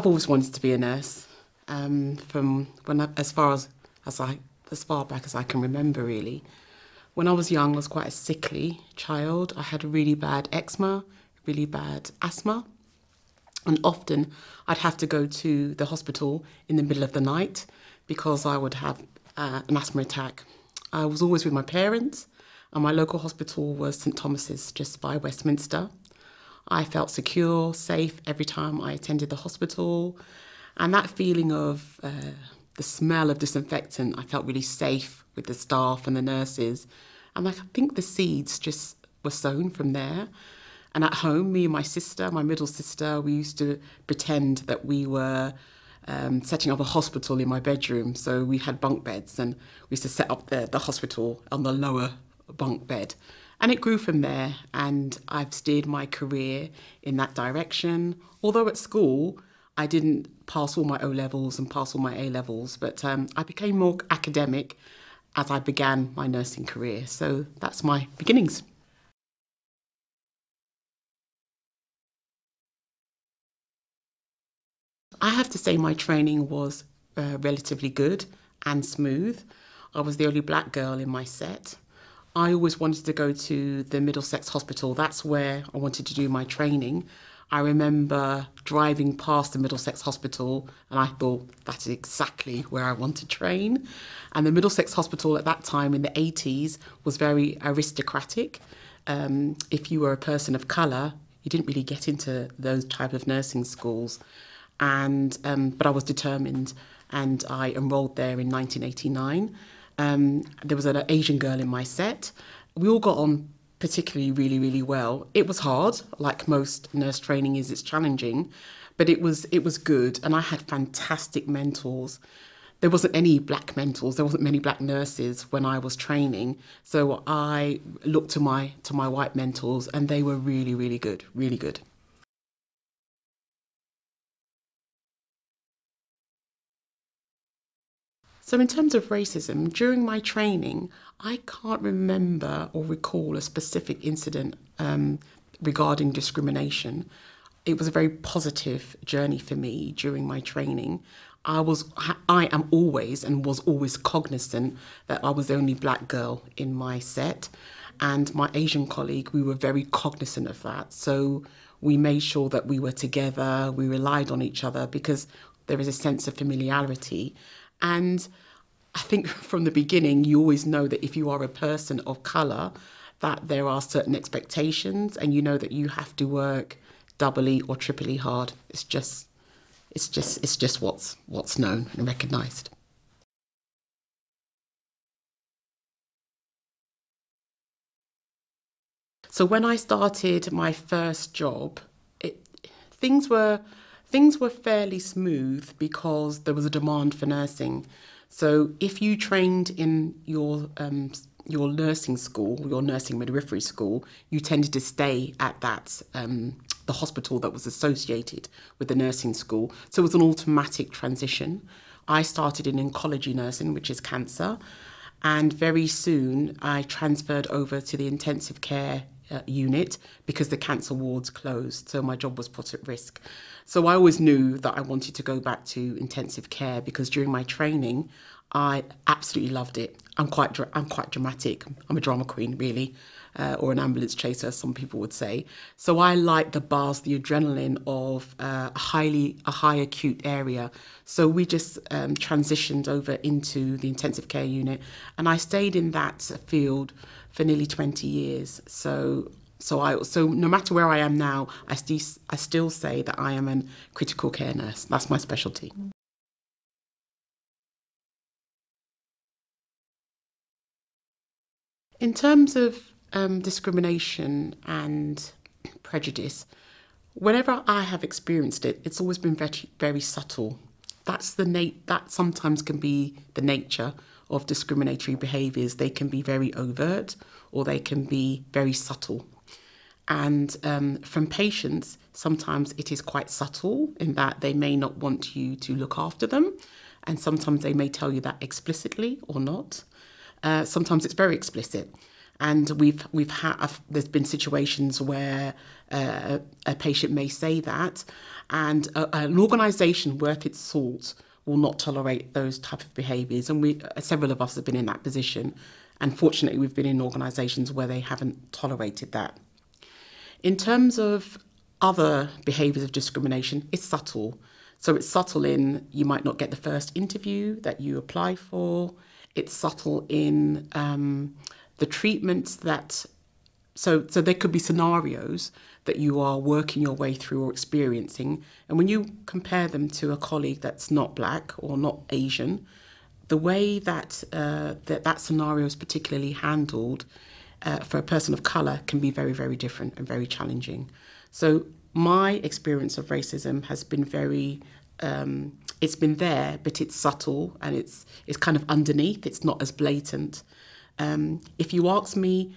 I've always wanted to be a nurse um, from when I, as far as, as I as far back as I can remember really. When I was young, I was quite a sickly child. I had a really bad eczema, really bad asthma, and often I'd have to go to the hospital in the middle of the night because I would have uh, an asthma attack. I was always with my parents, and my local hospital was St Thomas's just by Westminster. I felt secure, safe every time I attended the hospital. And that feeling of uh, the smell of disinfectant, I felt really safe with the staff and the nurses. And I think the seeds just were sown from there. And at home, me and my sister, my middle sister, we used to pretend that we were um, setting up a hospital in my bedroom. So we had bunk beds and we used to set up the, the hospital on the lower bunk bed. And it grew from there, and I've steered my career in that direction. Although at school, I didn't pass all my O levels and pass all my A levels, but um, I became more academic as I began my nursing career. So that's my beginnings. I have to say, my training was uh, relatively good and smooth. I was the only black girl in my set. I always wanted to go to the Middlesex Hospital. That's where I wanted to do my training. I remember driving past the Middlesex Hospital and I thought that's exactly where I want to train. And the Middlesex Hospital at that time in the 80s was very aristocratic. Um, if you were a person of colour, you didn't really get into those type of nursing schools. And um, but I was determined and I enrolled there in 1989. Um, there was an Asian girl in my set. We all got on particularly really, really well. It was hard, like most nurse training is, it's challenging, but it was it was good and I had fantastic mentors. There wasn't any black mentors, there wasn't many black nurses when I was training. So I looked to my to my white mentors and they were really, really good, really good. So, in terms of racism, during my training, I can't remember or recall a specific incident um, regarding discrimination. It was a very positive journey for me during my training. I was, I am always and was always cognizant that I was the only black girl in my set, and my Asian colleague. We were very cognizant of that. So we made sure that we were together. We relied on each other because there is a sense of familiarity and I think from the beginning, you always know that if you are a person of colour, that there are certain expectations, and you know that you have to work doubly or triply hard. It's just, it's just, it's just what's what's known and recognised. So when I started my first job, it, things were things were fairly smooth because there was a demand for nursing. So if you trained in your um, your nursing school, your nursing midwifery school, you tended to stay at that um, the hospital that was associated with the nursing school. So it was an automatic transition. I started in oncology nursing, which is cancer, and very soon I transferred over to the intensive care uh, unit because the cancer wards closed. So my job was put at risk. So I always knew that I wanted to go back to intensive care because during my training, I absolutely loved it. I'm quite I'm quite dramatic. I'm a drama queen, really, uh, or an ambulance chaser, as some people would say. So I like the bars, the adrenaline of uh, a highly a high acute area. So we just um, transitioned over into the intensive care unit, and I stayed in that field for nearly 20 years. So so I so no matter where I am now, I still I still say that I am a critical care nurse. That's my specialty. In terms of um, discrimination and prejudice, whenever I have experienced it, it's always been very very subtle. That's the nat- that sometimes can be the nature of discriminatory behaviours. They can be very overt or they can be very subtle. And um, from patients, sometimes it is quite subtle in that they may not want you to look after them. And sometimes they may tell you that explicitly or not. Uh, sometimes it's very explicit. and we've we've had there's been situations where uh, a patient may say that, and a, an organisation worth its salt will not tolerate those type of behaviours. And we uh, several of us have been in that position. And fortunately, we've been in organisations where they haven't tolerated that. In terms of other behaviours of discrimination, it's subtle. So it's subtle in you might not get the first interview that you apply for. It's subtle in um, the treatments that so so there could be scenarios that you are working your way through or experiencing and when you compare them to a colleague that's not black or not asian the way that uh, that, that scenario is particularly handled uh, for a person of color can be very very different and very challenging. So my experience of racism has been very um, it's been there but it's subtle and it's it's kind of underneath. It's not as blatant. Um, if you ask me,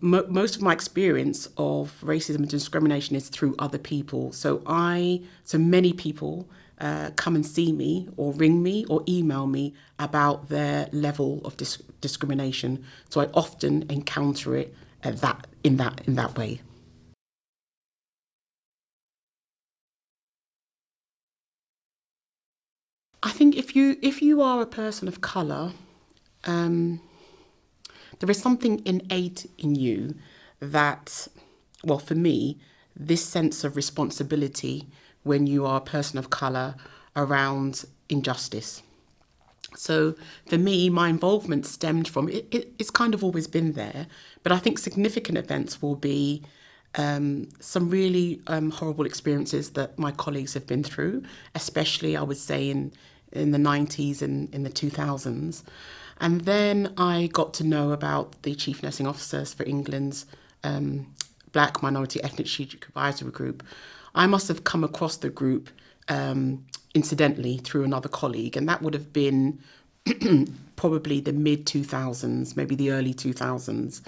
mo most of my experience of racism and discrimination is through other people. So I, so many people uh, come and see me or ring me or email me about their level of dis discrimination. So I often encounter it at that in that in that way. I think if you if you are a person of color, um, there is something innate in you that, well, for me, this sense of responsibility when you are a person of colour around injustice. So for me, my involvement stemmed from it, it, it's kind of always been there, but I think significant events will be um, some really um, horrible experiences that my colleagues have been through, especially I would say in in the 90s and in the 2000s. And then I got to know about the Chief Nursing Officers for England's um, Black Minority Ethnic Strategic Advisory Group. I must have come across the group um, incidentally through another colleague, and that would have been probably the mid 2000s, maybe the early 2000s.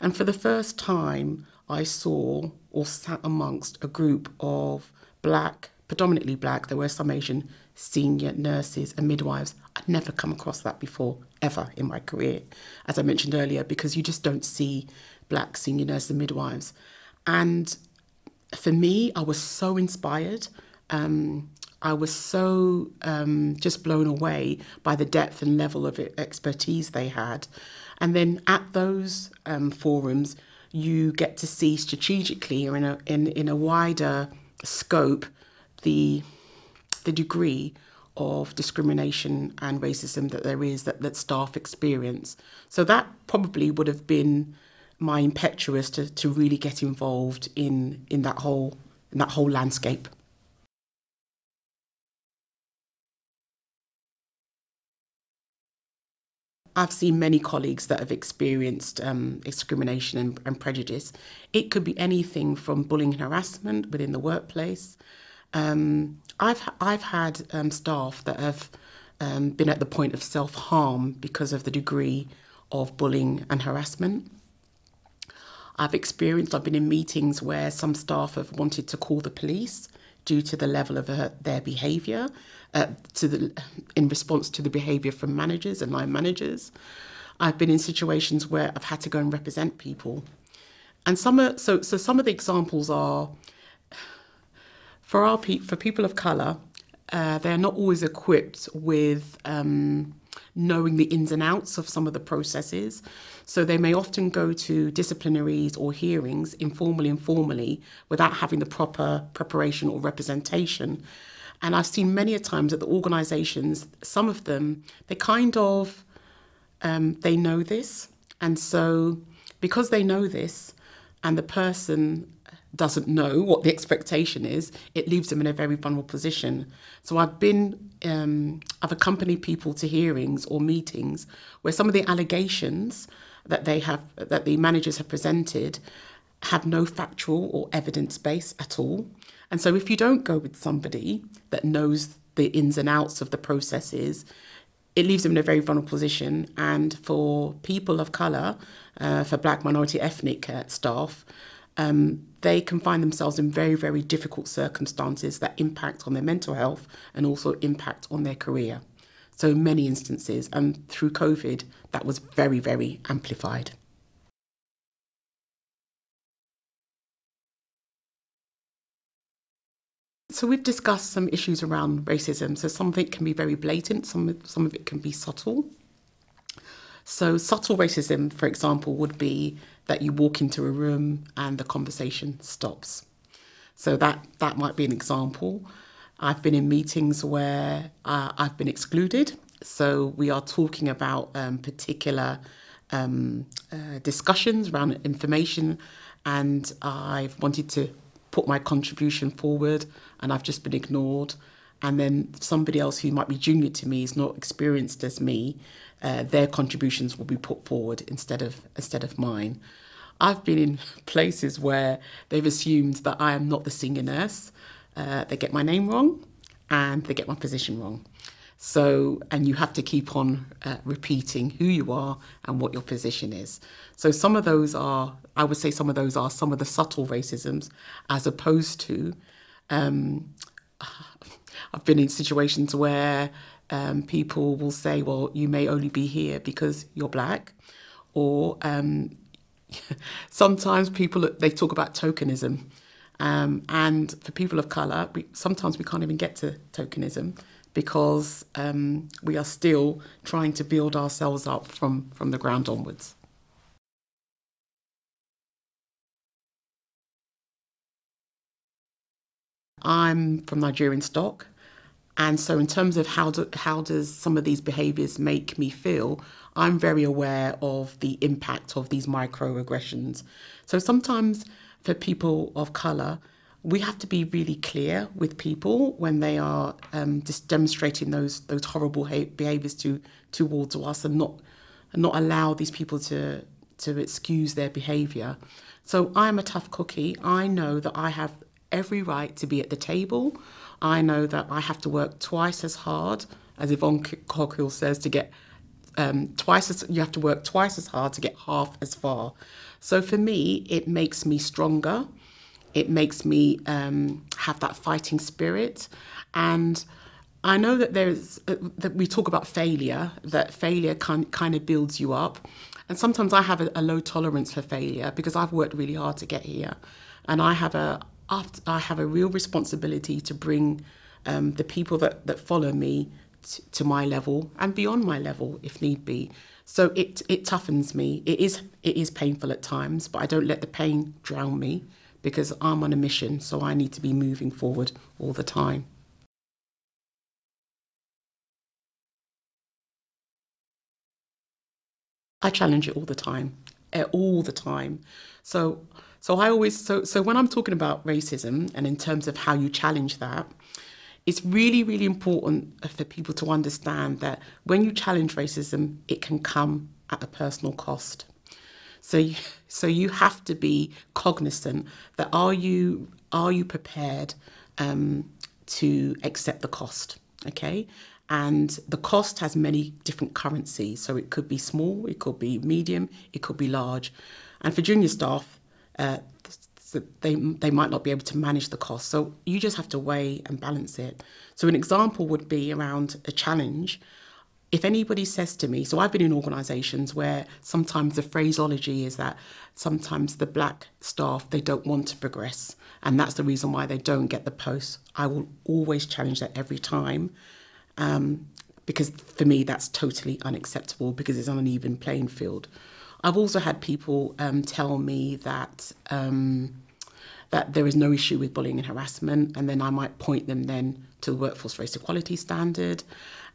And for the first time, I saw or sat amongst a group of black, predominantly black, there were some Asian senior nurses and midwives. I'd never come across that before ever in my career, as I mentioned earlier, because you just don't see black senior nurses and midwives. And for me, I was so inspired. Um, I was so um, just blown away by the depth and level of expertise they had. And then at those um, forums, you get to see strategically or in a, in, in a wider scope the, the degree of discrimination and racism that there is that, that staff experience. So that probably would have been my impetuous to, to really get involved in, in that whole in that whole landscape. I've seen many colleagues that have experienced um, discrimination and, and prejudice. It could be anything from bullying and harassment within the workplace, um, I've I've had um, staff that have um, been at the point of self harm because of the degree of bullying and harassment. I've experienced. I've been in meetings where some staff have wanted to call the police due to the level of uh, their behaviour, uh, to the in response to the behaviour from managers and line managers. I've been in situations where I've had to go and represent people, and some are, so so some of the examples are for our pe- for people of color, uh, they're not always equipped with um, knowing the ins and outs of some of the processes. So they may often go to disciplinaries or hearings informally and formally without having the proper preparation or representation. And I've seen many a times that the organisations, some of them, they kind of um, they know this, and so because they know this, and the person doesn't know what the expectation is, it leaves them in a very vulnerable position. So I've been, um, I've accompanied people to hearings or meetings where some of the allegations that they have, that the managers have presented, have no factual or evidence base at all. And so if you don't go with somebody that knows the ins and outs of the processes, it leaves them in a very vulnerable position. And for people of colour, uh, for black minority ethnic uh, staff, um, they can find themselves in very, very difficult circumstances that impact on their mental health and also impact on their career. So, many instances, and through COVID, that was very, very amplified. So we've discussed some issues around racism. So some of it can be very blatant, some some of it can be subtle. So subtle racism, for example, would be that you walk into a room and the conversation stops. So that that might be an example. I've been in meetings where uh, I've been excluded. So we are talking about um, particular um, uh, discussions around information, and I've wanted to put my contribution forward and I've just been ignored. And then somebody else who might be junior to me is not experienced as me, uh, their contributions will be put forward instead of instead of mine. I've been in places where they've assumed that I am not the senior nurse. Uh, they get my name wrong and they get my position wrong. So, and you have to keep on uh, repeating who you are and what your position is. So, some of those are, I would say, some of those are some of the subtle racisms, as opposed to, um, I've been in situations where um, people will say, well, you may only be here because you're black, or um, sometimes people they talk about tokenism. Um, and for people of colour, we, sometimes we can't even get to tokenism because um, we are still trying to build ourselves up from, from the ground onwards. I'm from Nigerian stock. And so, in terms of how, do, how does some of these behaviours make me feel, I'm very aware of the impact of these microaggressions. So, sometimes for people of colour, we have to be really clear with people when they are um, just demonstrating those those horrible behaviours to towards us, and not and not allow these people to to excuse their behaviour. So I'm a tough cookie. I know that I have every right to be at the table. I know that I have to work twice as hard, as Yvonne Coghill says, to get um, twice as you have to work twice as hard to get half as far. So for me, it makes me stronger it makes me um, have that fighting spirit. And I know that there's uh, that we talk about failure, that failure kind kind of builds you up. And sometimes I have a, a low tolerance for failure because I've worked really hard to get here, and I have a I have a real responsibility to bring um, the people that, that follow me to my level and beyond my level if need be. So it it toughens me. It is it is painful at times, but I don't let the pain drown me because I'm on a mission, so I need to be moving forward all the time. I challenge it all the time, eh, all the time. So, so I always so so when I'm talking about racism and in terms of how you challenge that, it's really really important for people to understand that when you challenge racism, it can come at a personal cost. So, so you have to be cognizant that are you are you prepared um, to accept the cost? Okay, and the cost has many different currencies. So it could be small, it could be medium, it could be large, and for junior staff. Uh, they they might not be able to manage the cost. So you just have to weigh and balance it. So an example would be around a challenge if anybody says to me, so I've been in organisations where sometimes the phraseology is that sometimes the black staff they don't want to progress, and that's the reason why they don't get the post. I will always challenge that every time, um, because for me that's totally unacceptable because it's on an even playing field. I've also had people um, tell me that. Um, that there is no issue with bullying and harassment, and then I might point them then to the Workforce Race Equality Standard,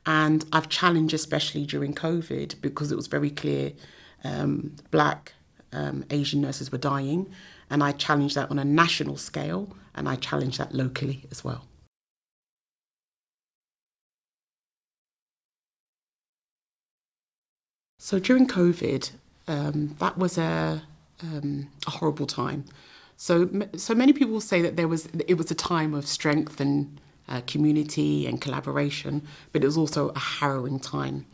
and I've challenged, especially during COVID, because it was very clear um, black um, Asian nurses were dying. And I challenged that on a national scale, and I challenged that locally as well. So during COVID, um, that was a, um, a horrible time. So, so many people say that there was it was a time of strength and uh, community and collaboration, but it was also a harrowing time.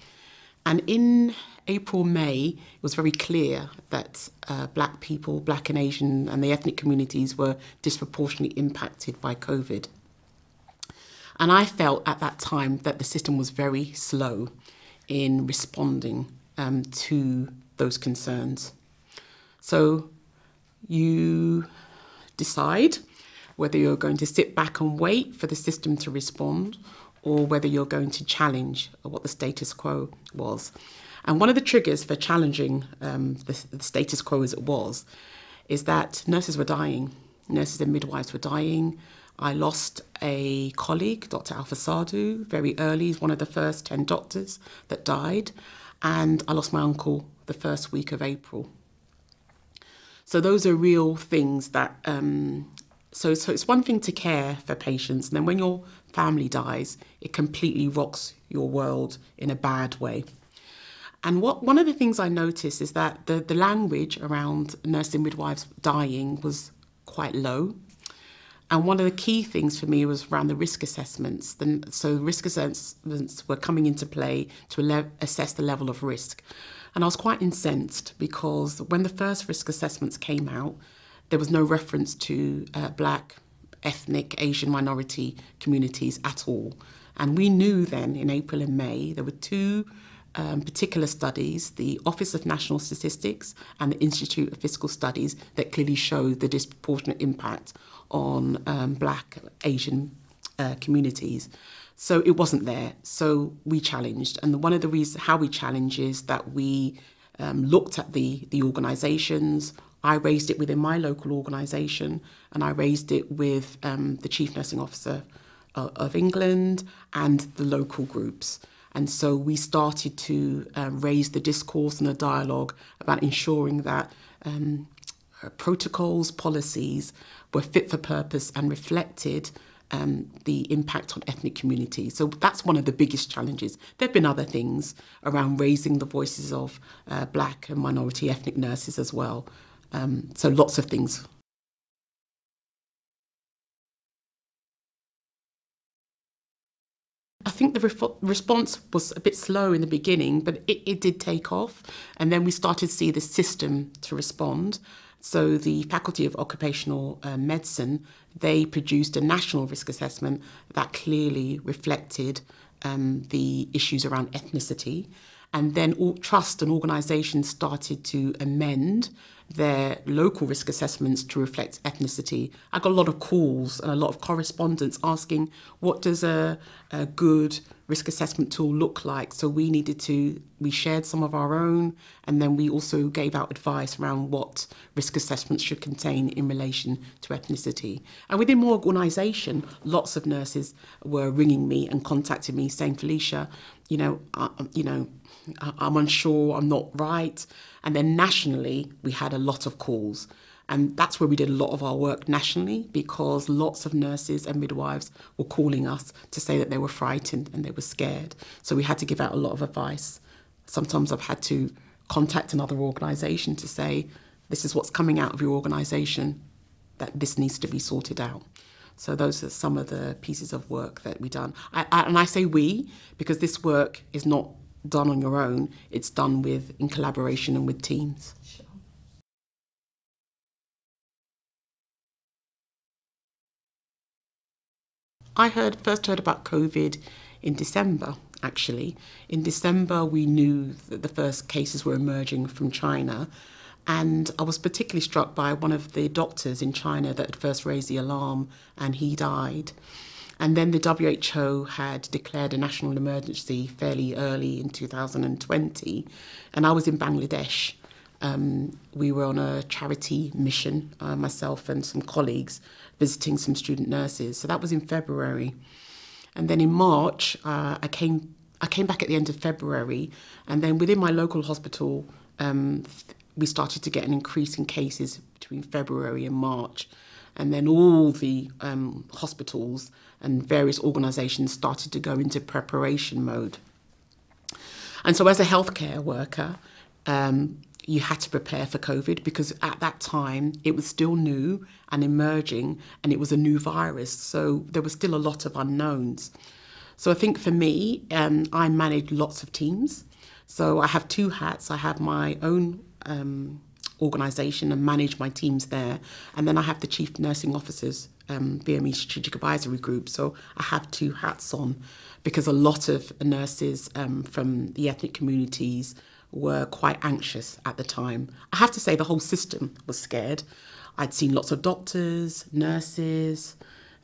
And in April, May, it was very clear that uh, black people, black and Asian, and the ethnic communities were disproportionately impacted by COVID. And I felt at that time that the system was very slow in responding um, to those concerns. So you decide whether you're going to sit back and wait for the system to respond or whether you're going to challenge what the status quo was. And one of the triggers for challenging um, the, the status quo as it was is that nurses were dying, nurses and midwives were dying. I lost a colleague, Dr. Alfa Saadu, very early. He's one of the first 10 doctors that died. And I lost my uncle the first week of April. So those are real things that. Um, so, so it's one thing to care for patients, and then when your family dies, it completely rocks your world in a bad way. And what one of the things I noticed is that the, the language around nursing midwives dying was quite low. And one of the key things for me was around the risk assessments. So risk assessments were coming into play to assess the level of risk. And I was quite incensed because when the first risk assessments came out, there was no reference to uh, black, ethnic, Asian minority communities at all. And we knew then in April and May there were two um, particular studies, the Office of National Statistics and the Institute of Fiscal Studies, that clearly showed the disproportionate impact on um, black, Asian uh, communities. So it wasn't there. So we challenged. And one of the reasons how we challenge is that we um, looked at the, the organisations. I raised it within my local organisation and I raised it with um, the Chief Nursing Officer of, of England and the local groups. And so we started to um, raise the discourse and the dialogue about ensuring that um, uh, protocols, policies were fit for purpose and reflected um, the impact on ethnic communities. So that's one of the biggest challenges. There have been other things around raising the voices of uh, black and minority ethnic nurses as well. Um, so lots of things I think the re- response was a bit slow in the beginning, but it, it did take off. And then we started to see the system to respond. So the Faculty of Occupational uh, Medicine, they produced a national risk assessment that clearly reflected um, the issues around ethnicity. And then all, trust and organisations started to amend their local risk assessments to reflect ethnicity. I got a lot of calls and a lot of correspondence asking what does a, a good risk assessment tool look like? So we needed to, we shared some of our own, and then we also gave out advice around what risk assessments should contain in relation to ethnicity. And within more organisation, lots of nurses were ringing me and contacting me saying, Felicia, you know, uh, you know, I'm unsure, I'm not right. And then nationally, we had a lot of calls. And that's where we did a lot of our work nationally because lots of nurses and midwives were calling us to say that they were frightened and they were scared. So we had to give out a lot of advice. Sometimes I've had to contact another organisation to say, this is what's coming out of your organisation, that this needs to be sorted out. So those are some of the pieces of work that we've done. I, I, and I say we because this work is not done on your own. It's done with in collaboration and with teams. I heard first heard about COVID in December actually. In December, we knew that the first cases were emerging from China. And I was particularly struck by one of the doctors in China that had first raised the alarm, and he died. And then the WHO had declared a national emergency fairly early in 2020. And I was in Bangladesh. Um, we were on a charity mission, uh, myself and some colleagues, visiting some student nurses. So that was in February. And then in March, uh, I came I came back at the end of February, and then within my local hospital, um, we started to get an increase in cases between February and March. And then all the um, hospitals and various organisations started to go into preparation mode. And so, as a healthcare worker, um, you had to prepare for COVID because at that time it was still new and emerging and it was a new virus. So, there was still a lot of unknowns. So, I think for me, um, I manage lots of teams. So, I have two hats. I have my own um, organisation and manage my teams there. And then I have the chief nursing officers, um, BME Strategic Advisory Group. So I have two hats on because a lot of nurses um, from the ethnic communities were quite anxious at the time. I have to say the whole system was scared. I'd seen lots of doctors, nurses,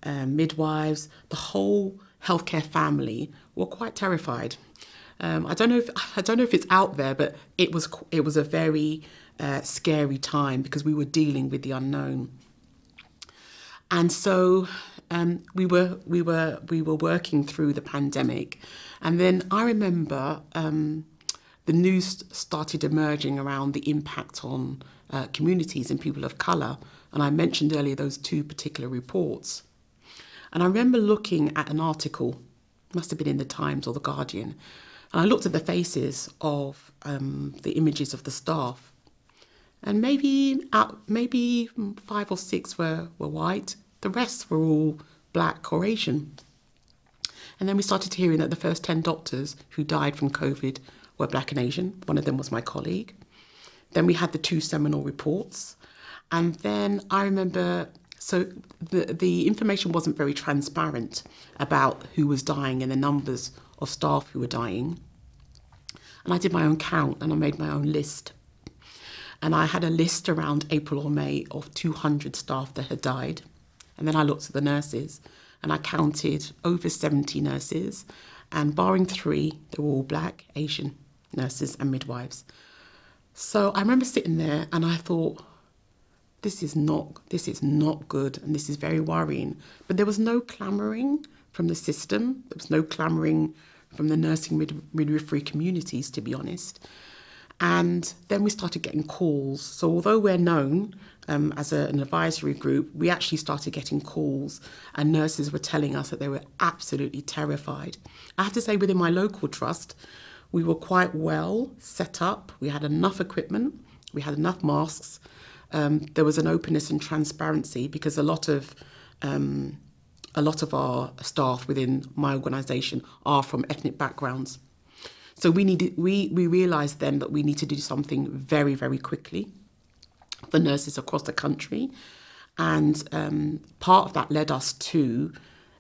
um, midwives, the whole healthcare family were quite terrified. Um, I don't know if I don't know if it's out there, but it was it was a very uh, scary time because we were dealing with the unknown. And so um, we were we were we were working through the pandemic, and then I remember um, the news started emerging around the impact on uh, communities and people of colour, and I mentioned earlier those two particular reports. And I remember looking at an article, must have been in the Times or the Guardian, and I looked at the faces of um, the images of the staff, and maybe out, maybe five or six were, were white. The rest were all black or Asian. And then we started hearing that the first 10 doctors who died from COVID were black and Asian. One of them was my colleague. Then we had the two seminal reports. And then I remember, so the, the information wasn't very transparent about who was dying and the numbers of staff who were dying. And I did my own count and I made my own list. And I had a list around April or May of 200 staff that had died. And then I looked at the nurses and I counted over 70 nurses. And barring three, they were all black, Asian nurses and midwives. So I remember sitting there and I thought, this is not this is not good and this is very worrying. But there was no clamoring from the system. There was no clamoring from the nursing mid- midwifery communities, to be honest. And then we started getting calls. So although we're known um, as a, an advisory group, we actually started getting calls, and nurses were telling us that they were absolutely terrified. I have to say, within my local trust, we were quite well set up. We had enough equipment, we had enough masks. Um, there was an openness and transparency because a lot of um, a lot of our staff within my organisation are from ethnic backgrounds. So we needed we we realised then that we need to do something very very quickly for nurses across the country, and um, part of that led us to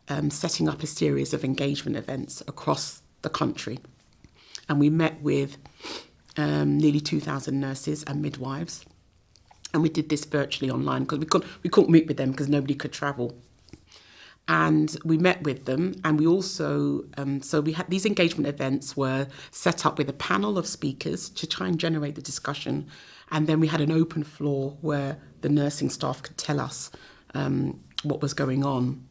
um, setting up a series of engagement events across the country, and we met with um, nearly 2,000 nurses and midwives, and we did this virtually online because we couldn't we couldn't meet with them because nobody could travel. And we met with them and we also um, so we had these engagement events were set up with a panel of speakers to try and generate the discussion. And then we had an open floor where the nursing staff could tell us um, what was going on.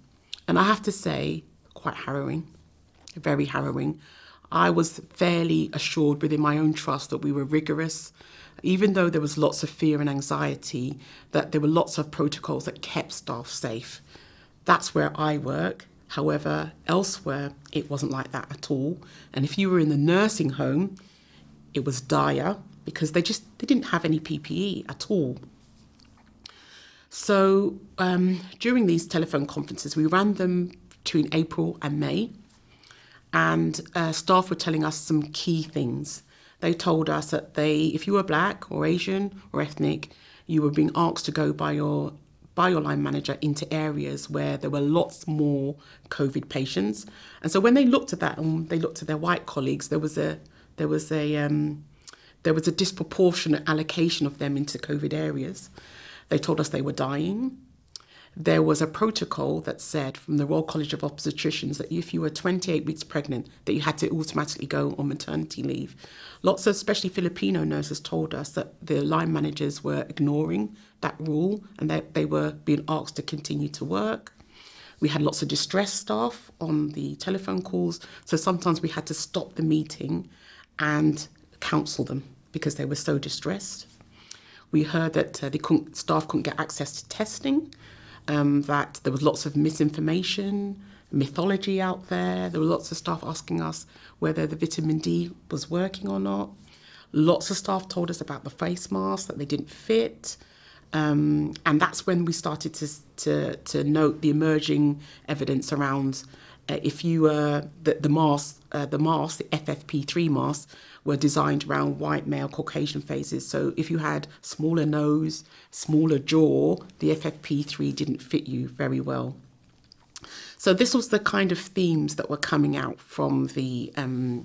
And i have to say quite harrowing very harrowing i was fairly assured within my own trust that we were rigorous even though there was lots of fear and anxiety that there were lots of protocols that kept staff safe that's where I work. However, elsewhere, it wasn't like that at all. And if you were in the nursing home, it was dire because they just they didn't have any PPE at all. So um, during these telephone conferences, we ran them between April and May, and uh, staff were telling us some key things. They told us that they, if you were black or Asian or ethnic, you were being asked to go by your by your line manager into areas where there were lots more COVID patients. And so when they looked at that and they looked at their white colleagues, there was a there was a um, there was a disproportionate allocation of them into COVID areas. They told us they were dying. There was a protocol that said from the Royal College of Obstetricians that if you were 28 weeks pregnant, that you had to automatically go on maternity leave. Lots of, especially Filipino nurses, told us that the line managers were ignoring that rule and that they were being asked to continue to work. We had lots of distress staff on the telephone calls, so sometimes we had to stop the meeting and counsel them because they were so distressed. We heard that uh, the staff couldn't get access to testing, um, that there was lots of misinformation, mythology out there. There were lots of staff asking us whether the vitamin D was working or not. Lots of staff told us about the face masks, that they didn't fit. Um, and that's when we started to, to, to note the emerging evidence around uh, if you were the, the mask, uh, the mask, the FFP3 masks, were designed around white male Caucasian faces. So if you had smaller nose, smaller jaw, the FFP3 didn't fit you very well. So this was the kind of themes that were coming out from the um,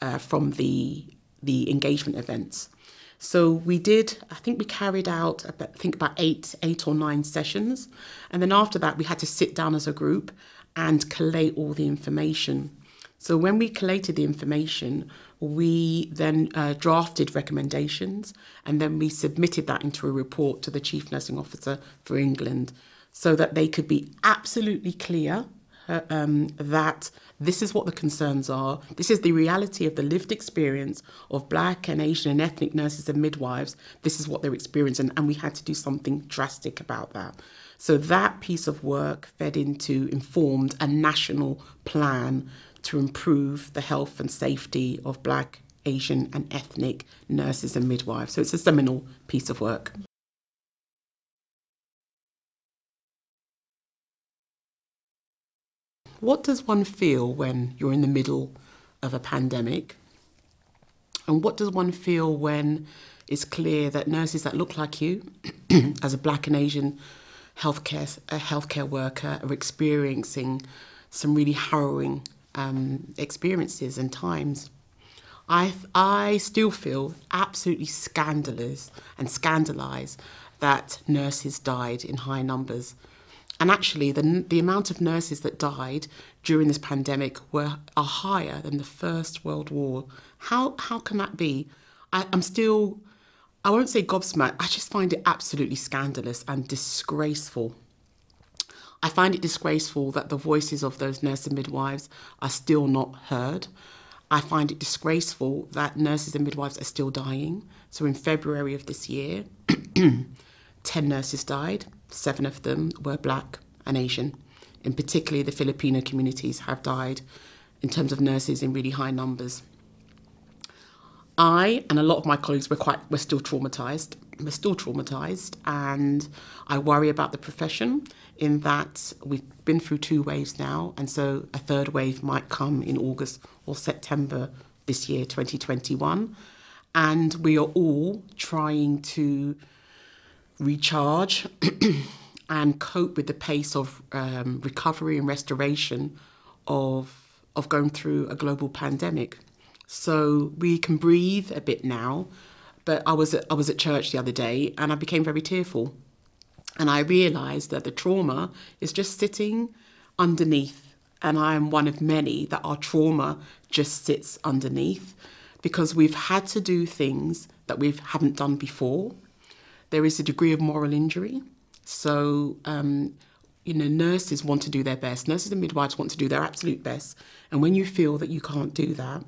uh, from the the engagement events. So we did, I think we carried out, I think about eight, eight or nine sessions. And then after that, we had to sit down as a group and collate all the information. So when we collated the information, we then uh, drafted recommendations and then we submitted that into a report to the Chief Nursing Officer for England so that they could be absolutely clear uh, um, that this is what the concerns are. This is the reality of the lived experience of black and Asian and ethnic nurses and midwives. This is what they're experiencing, and we had to do something drastic about that. So that piece of work fed into, informed a national plan to improve the health and safety of black, Asian, and ethnic nurses and midwives. So it's a seminal piece of work. What does one feel when you're in the middle of a pandemic? And what does one feel when it's clear that nurses that look like you, as a black and Asian healthcare, a healthcare worker, are experiencing some really harrowing um, experiences and times? I, I still feel absolutely scandalous and scandalised that nurses died in high numbers and actually, the, the amount of nurses that died during this pandemic were are higher than the First World War. How how can that be? I, I'm still, I won't say gobsmacked. I just find it absolutely scandalous and disgraceful. I find it disgraceful that the voices of those nurses and midwives are still not heard. I find it disgraceful that nurses and midwives are still dying. So in February of this year, 10 nurses died. Seven of them were black and Asian. In particularly, the Filipino communities have died in terms of nurses in really high numbers. I and a lot of my colleagues were quite we're still traumatized. We're still traumatized, and I worry about the profession in that we've been through two waves now, and so a third wave might come in August or September this year, 2021, and we are all trying to recharge and cope with the pace of um, recovery and restoration of of going through a global pandemic. So we can breathe a bit now. But I was at, I was at church the other day and I became very tearful, and I realised that the trauma is just sitting underneath, and I am one of many that our trauma just sits underneath, because we've had to do things that we haven't done before there is a degree of moral injury. So, um, you know, nurses want to do their best. Nurses and midwives want to do their absolute best. And when you feel that you can't do that,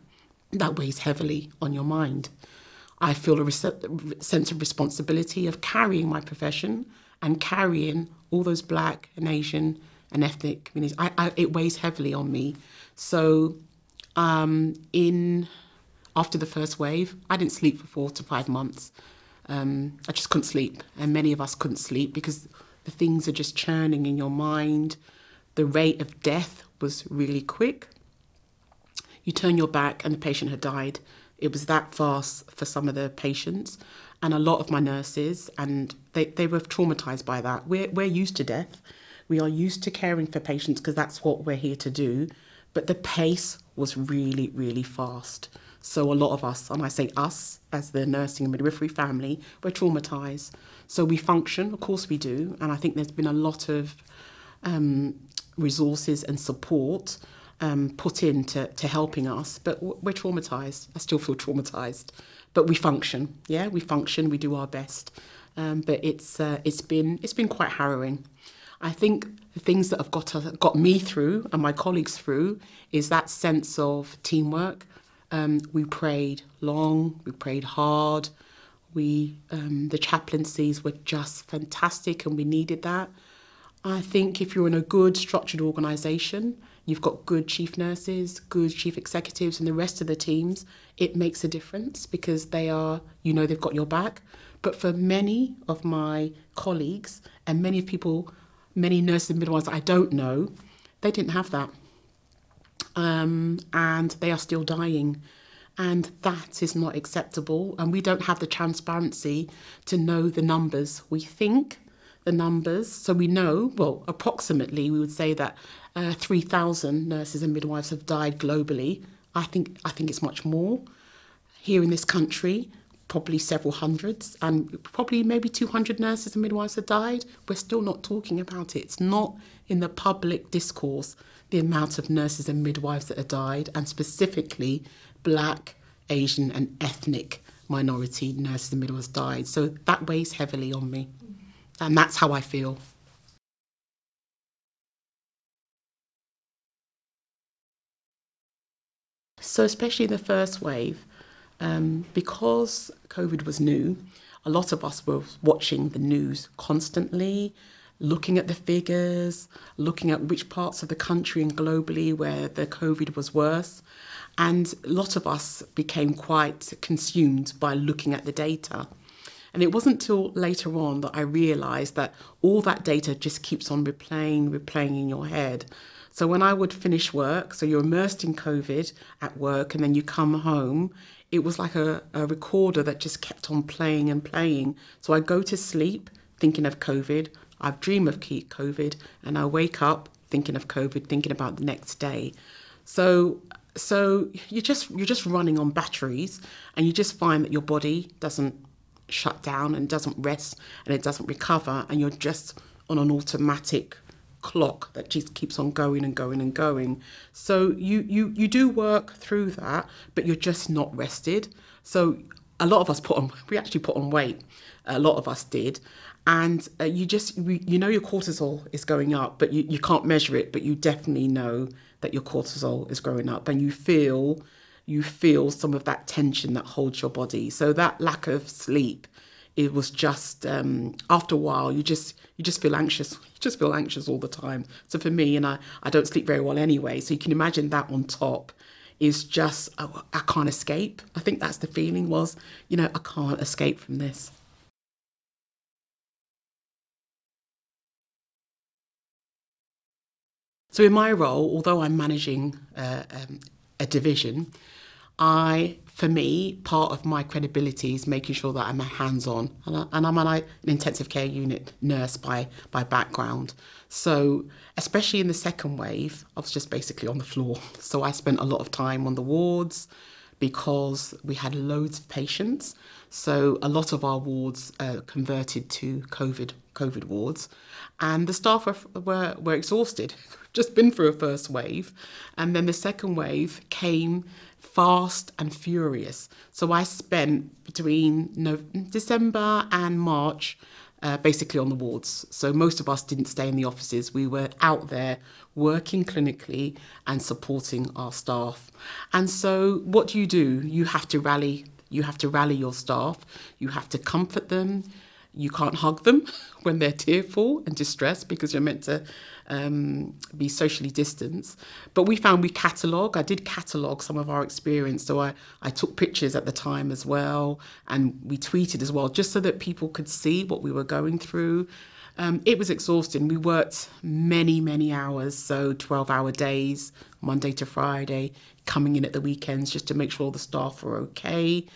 that weighs heavily on your mind. I feel a sense of responsibility of carrying my profession and carrying all those black and Asian and ethnic communities. I, I, it weighs heavily on me. So, um, in after the first wave, I didn't sleep for four to five months. Um, I just couldn't sleep, and many of us couldn't sleep because the things are just churning in your mind. The rate of death was really quick. You turn your back, and the patient had died. It was that fast for some of the patients, and a lot of my nurses, and they, they were traumatized by that. We're, we're used to death. We are used to caring for patients because that's what we're here to do. But the pace was really, really fast. So a lot of us, and I say us as the nursing and midwifery family, we're traumatized. So we function, of course we do, and I think there's been a lot of um, resources and support um, put into to helping us, but we're traumatized. I still feel traumatized, but we function. Yeah, we function. We do our best, um, but it's uh, it's been it's been quite harrowing. I think the things that have got uh, got me through and my colleagues through is that sense of teamwork, um, we prayed long, we prayed hard. We, um, the chaplaincies were just fantastic, and we needed that. I think if you're in a good structured organisation, you've got good chief nurses, good chief executives, and the rest of the teams, it makes a difference because they are, you know, they've got your back. But for many of my colleagues and many of people, many nurses and midwives I don't know, they didn't have that um, and they are still dying. And that is not acceptable. And we don't have the transparency to know the numbers. We think the numbers, so we know, well, approximately, we would say that uh, 3,000 nurses and midwives have died globally. I think, I think it's much more. Here in this country, probably several hundreds, and probably maybe 200 nurses and midwives have died. We're still not talking about it. It's not in the public discourse the amount of nurses and midwives that have died, and specifically black, Asian, and ethnic minority nurses and midwives died. So that weighs heavily on me. And that's how I feel. So, especially in the first wave, um, because COVID was new, a lot of us were watching the news constantly, looking at the figures, looking at which parts of the country and globally where the COVID was worse. And a lot of us became quite consumed by looking at the data. And it wasn't till later on that I realised that all that data just keeps on replaying, replaying in your head. So when I would finish work, so you're immersed in COVID at work and then you come home, it was like a, a recorder that just kept on playing and playing. So I go to sleep thinking of COVID, I dream of COVID, and I wake up thinking of COVID, thinking about the next day. So so you're just you're just running on batteries and you just find that your body doesn't shut down and doesn't rest and it doesn't recover and you're just on an automatic clock that just keeps on going and going and going. So you you you do work through that, but you're just not rested. So a lot of us put on we actually put on weight. A lot of us did. And uh, you just you know your cortisol is going up, but you, you can't measure it, but you definitely know that your cortisol is going up and you feel you feel some of that tension that holds your body. So that lack of sleep it was just um, after a while you just you just feel anxious you just feel anxious all the time. So for me and I, I don't sleep very well anyway so you can imagine that on top is just oh, I can't escape. I think that's the feeling was you know I can't escape from this. So in my role although I'm managing uh, um, a division I, for me, part of my credibility is making sure that I'm a hands-on, and, I, and I'm an, an intensive care unit nurse by by background. So, especially in the second wave, I was just basically on the floor. So I spent a lot of time on the wards because we had loads of patients. So a lot of our wards uh, converted to COVID COVID wards, and the staff were were, were exhausted. just been through a first wave, and then the second wave came fast and furious. So I spent between December and March uh, basically on the wards. So most of us didn't stay in the offices. We were out there working clinically and supporting our staff. And so what do you do? You have to rally. You have to rally your staff. You have to comfort them. You can't hug them when they're tearful and distressed because you're meant to um, be socially distanced. But we found we catalogue. I did catalogue some of our experience. So I, I took pictures at the time as well and we tweeted as well, just so that people could see what we were going through. Um, it was exhausting. We worked many, many hours, so 12 hour days, Monday to Friday, coming in at the weekends just to make sure all the staff were okay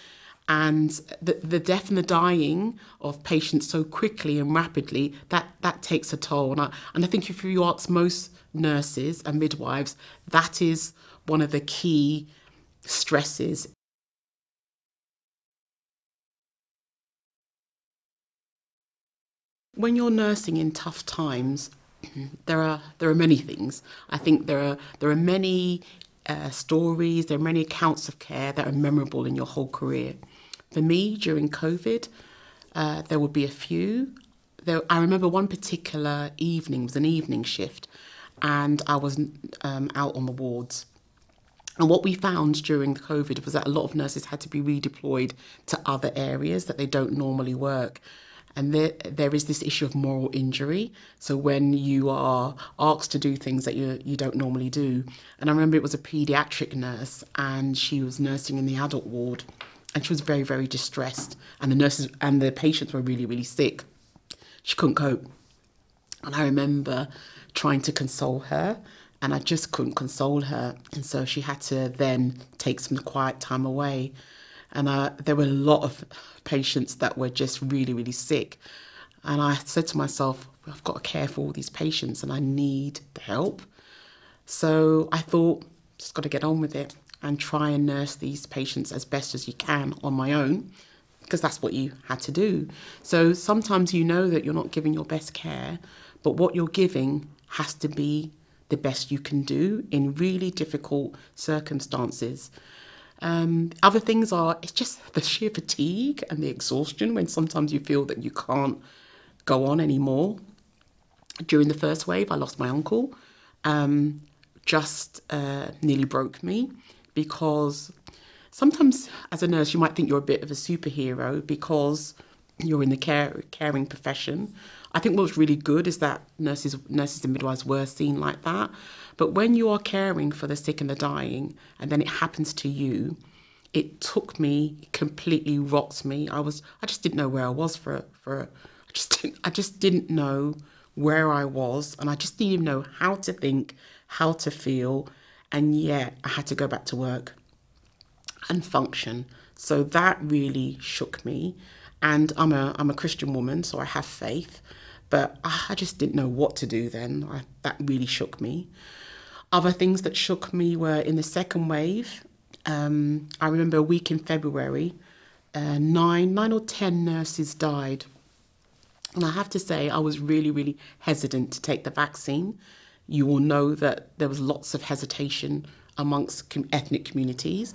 and the, the death and the dying of patients so quickly and rapidly that that takes a toll. And I, and I think if you ask most nurses and midwives that is one of the key stresses. When you're nursing in tough times there are there are many things. I think there are there are many uh, stories there are many accounts of care that are memorable in your whole career for me, during COVID, uh, there would be a few. There, I remember one particular evening, was an evening shift, and I was um, out on the wards. And what we found during the COVID was that a lot of nurses had to be redeployed to other areas that they don't normally work. And there, there is this issue of moral injury. So when you are asked to do things that you, you don't normally do. And I remember it was a paediatric nurse and she was nursing in the adult ward and she was very, very distressed. And the nurses and the patients were really, really sick. She couldn't cope. And I remember trying to console her, and I just couldn't console her. And so she had to then take some quiet time away. And uh, there were a lot of patients that were just really, really sick. And I said to myself, I've got to care for all these patients and I need the help. So I thought, just got to get on with it and try and nurse these patients as best as you can on my own. because that's what you had to do. So sometimes you know that you're not giving your best care, but what you're giving has to be the best you can do in really difficult circumstances. Um, other things are it's just the sheer fatigue and the exhaustion when sometimes you feel that you can't go on anymore. During the first wave, I lost my uncle. Um, just uh, nearly broke me because sometimes as a nurse you might think you're a bit of a superhero because you're in the care caring profession. I think what's really good is that nurses nurses and midwives were seen like that. But when you are caring for the sick and the dying and then it happens to you, it took me it completely rocked me. I was I just didn't know where I was for for I just didn't, I just didn't know where I was and I just didn't even know how to think, how to feel, and yet I had to go back to work and function. So that really shook me. And I'm a I'm a Christian woman, so I have faith, but I just didn't know what to do then. I, that really shook me. Other things that shook me were in the second wave. Um, I remember a week in February, uh, nine nine or ten nurses died, and I have to say I was really really hesitant to take the vaccine. You will know that there was lots of hesitation amongst ethnic communities.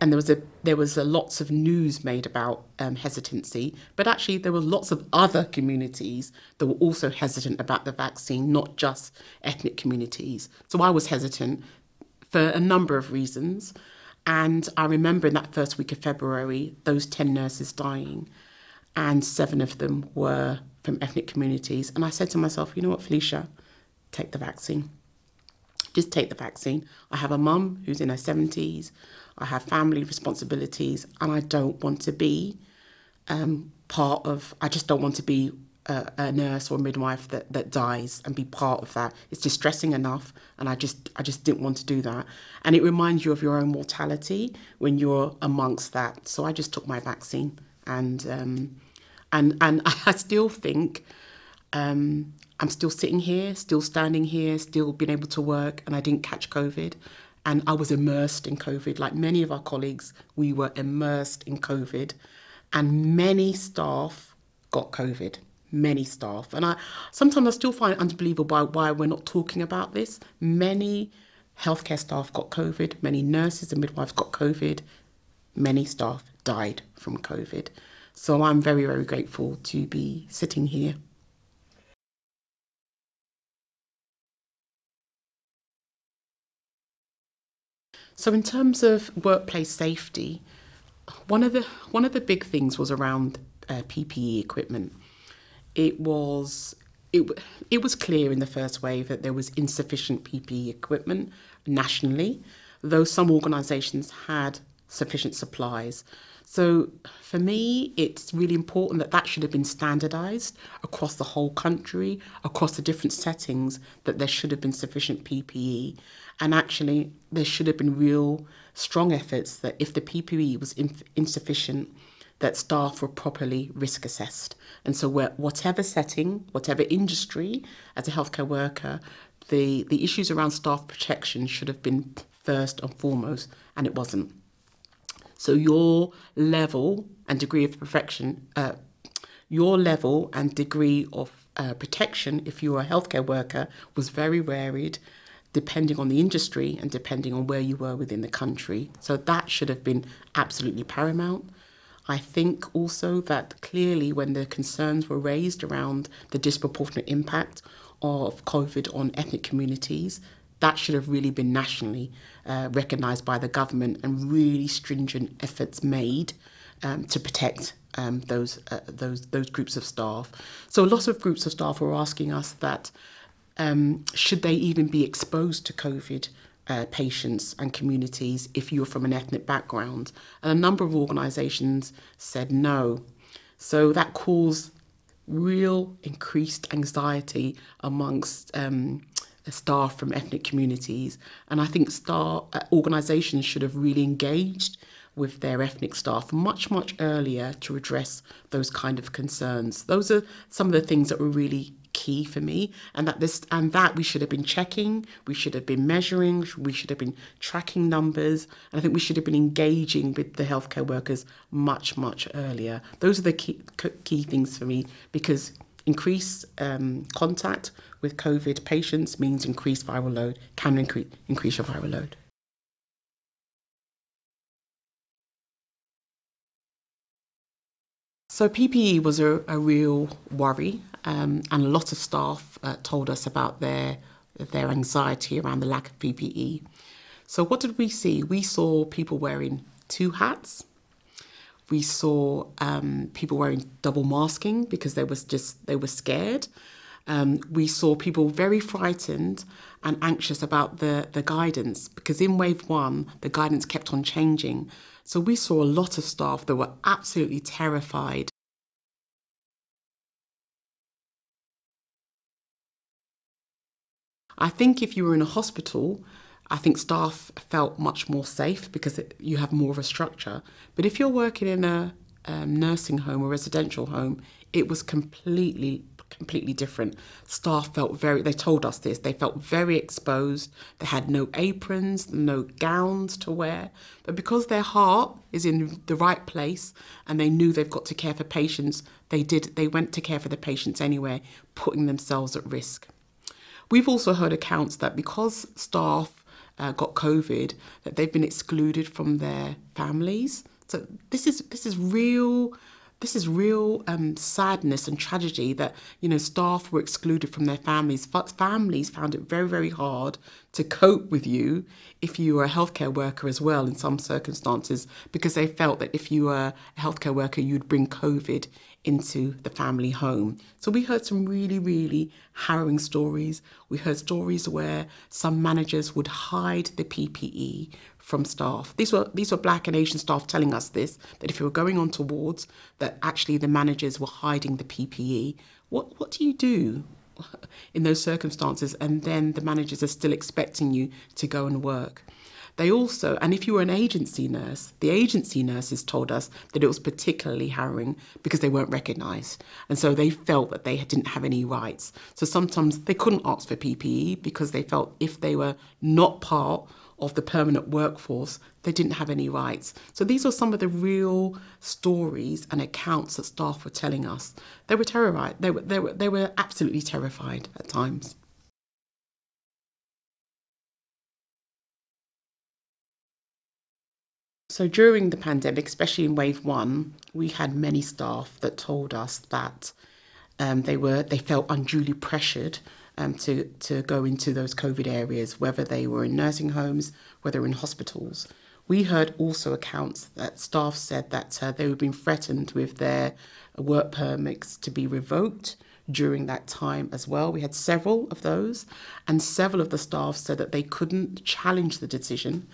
And there was a there was a lots of news made about um, hesitancy, but actually there were lots of other communities that were also hesitant about the vaccine, not just ethnic communities. So I was hesitant for a number of reasons, and I remember in that first week of February those ten nurses dying, and seven of them were from ethnic communities, and I said to myself, you know what, Felicia, take the vaccine. Just take the vaccine. I have a mum who's in her 70s. I have family responsibilities, and I don't want to be um, part of. I just don't want to be a, a, nurse or a midwife that, that dies and be part of that. It's distressing enough, and I just I just didn't want to do that. And it reminds you of your own mortality when you're amongst that. So I just took my vaccine, and um, and and I still think. Um, I'm still sitting here, still standing here, still being able to work, and I didn't catch COVID and I was immersed in COVID. Like many of our colleagues, we were immersed in COVID, and many staff got COVID. Many staff, and I sometimes I still find it unbelievable why, why we're not talking about this. Many healthcare staff got COVID. Many nurses and midwives got COVID. Many staff died from COVID. So I'm very, very grateful to be sitting here So in terms of workplace safety, one of the one of the big things was around uh, PPE equipment. It was it it was clear in the first wave that there was insufficient PPE equipment nationally, though some organisations had sufficient supplies. So for me, it's really important that that should have been standardised across the whole country, across the different settings, that there should have been sufficient PPE. And actually, there should have been real strong efforts that if the PPE was in insufficient, that staff were properly risk assessed. And so, whatever setting, whatever industry, as a healthcare worker, the, the issues around staff protection should have been first and foremost, and it wasn't. So your level and degree of perfection, uh, your level and degree of uh, protection, if you were a healthcare worker, was very varied depending on the industry and depending on where you were within the country. So that should have been absolutely paramount. I think also that clearly when the concerns were raised around the disproportionate impact of COVID on ethnic communities, that should have really been nationally uh, recognised by the government and really stringent efforts made um, to protect um, those uh, those those groups of staff. So a lot of groups of staff were asking us that um, should they even be exposed to COVID uh, patients and communities if you're from an ethnic background, and a number of organisations said no. So that caused real increased anxiety amongst um, staff from ethnic communities. And I think star uh, organisations should have really engaged with their ethnic staff much, much earlier to address those kind of concerns. Those are some of the things that were really key for me and that this and that we should have been checking we should have been measuring we should have been tracking numbers and i think we should have been engaging with the healthcare workers much much earlier. Those are the key, key things for me because increased um, contact with covid patients means increased viral load can increase increase your viral load. So PPE was a, a real worry, um, and a lot of staff uh, told us about their their anxiety around the lack of PPE. So what did we see? We saw people wearing two hats. We saw um, people wearing double masking because they was just they were scared. Um, we saw people very frightened and anxious about the, the guidance because in wave one, the guidance kept on changing. So we saw a lot of staff that were absolutely terrified. I think if you were in a hospital, I think staff felt much more safe because it, you have more of a structure. But if you're working in a um, nursing home or residential home, it was completely completely different. Staff felt very, they told us this, they felt very exposed. They had no aprons, no gowns to wear. But because their heart is in the right place and they knew they've got to care for patients, they did, they went to care for the patients anyway, putting themselves at risk. We've also heard accounts that because staff uh, got COVID, that they've been excluded from their families. So this is this is real this is real um, sadness and tragedy that you know staff were excluded from their families. Families found it very very hard to cope with you if you were a healthcare worker as well in some circumstances because they felt that if you were a healthcare worker you'd bring COVID into the family home. So we heard some really, really harrowing stories. We heard stories where some managers would hide the PPE from staff. These were these were black and Asian staff telling us this that if you were going on to wards, that actually the managers were hiding the PPE. What what do you do in those circumstances? And then the managers are still expecting you to go and work. They also, and if you were an agency nurse, the agency nurses told us that it was particularly harrowing because they weren't recognised. And so they felt that they didn't have any rights. So sometimes they couldn't ask for PPE because they felt if they were not part of the permanent workforce, they didn't have any rights. So these are some of the real stories and accounts that staff were telling us. They were terrified. They were, they were, they were absolutely terrified at times. So during the pandemic, especially in wave one, we had many staff that told us that um, they were they felt unduly pressured um, to to go into those COVID areas, whether they were in nursing homes, whether in hospitals. We heard also accounts that staff said that uh, they were being threatened with their work permits to be revoked during that time as well. We had several of those, and several of the staff said that they couldn't challenge the decision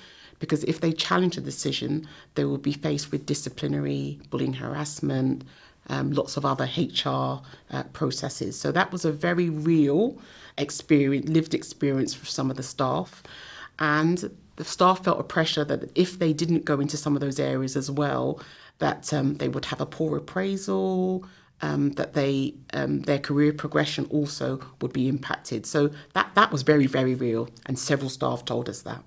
because if they challenge a decision, they will be faced with disciplinary, bullying, harassment, um, lots of other HR uh, processes. So that was a very real experience, lived experience for some of the staff. And the staff felt a pressure that if they didn't go into some of those areas as well, that um, they would have a poor appraisal, um, that they um, their career progression also would be impacted. So that that was very very real, and several staff told us that.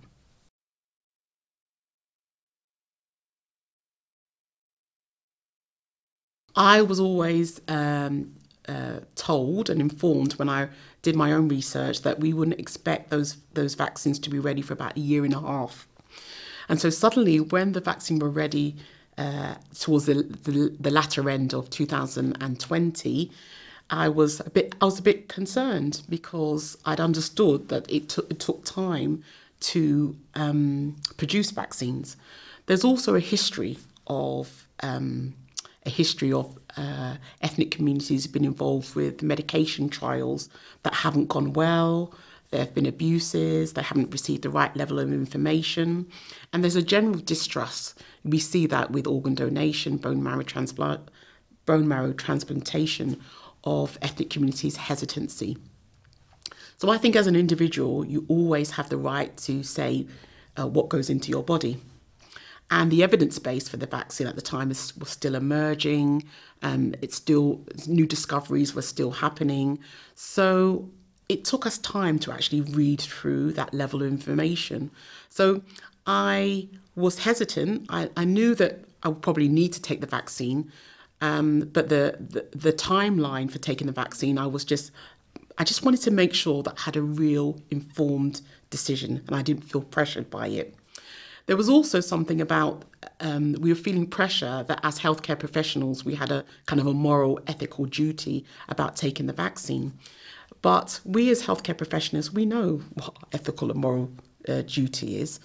I was always um, uh, told and informed when I did my own research that we wouldn't expect those those vaccines to be ready for about a year and a half. And so suddenly, when the vaccine were ready uh, towards the, the, the latter end of 2020, I was a bit I was a bit concerned because I'd understood that it, took it took time to um, produce vaccines. There's also a history of um, a history of uh, ethnic communities been involved with medication trials that haven't gone well. There have been abuses, they haven't received the right level of information, and there's a general distrust. We see that with organ donation, bone marrow transplant, bone marrow transplantation of ethnic communities' hesitancy. So I think as an individual, you always have the right to say uh, what goes into your body. And the evidence base for the vaccine at the time is, was still emerging. Um, it's still new discoveries were still happening. So it took us time to actually read through that level of information. So I was hesitant. I, I knew that I would probably need to take the vaccine, um, but the, the the timeline for taking the vaccine, I was just I just wanted to make sure that I had a real informed decision and I didn't feel pressured by it. There was also something about um, we were feeling pressure that as healthcare professionals we had a kind of a moral, ethical duty about taking the vaccine. But we as healthcare professionals, we know what ethical and moral uh, duty is.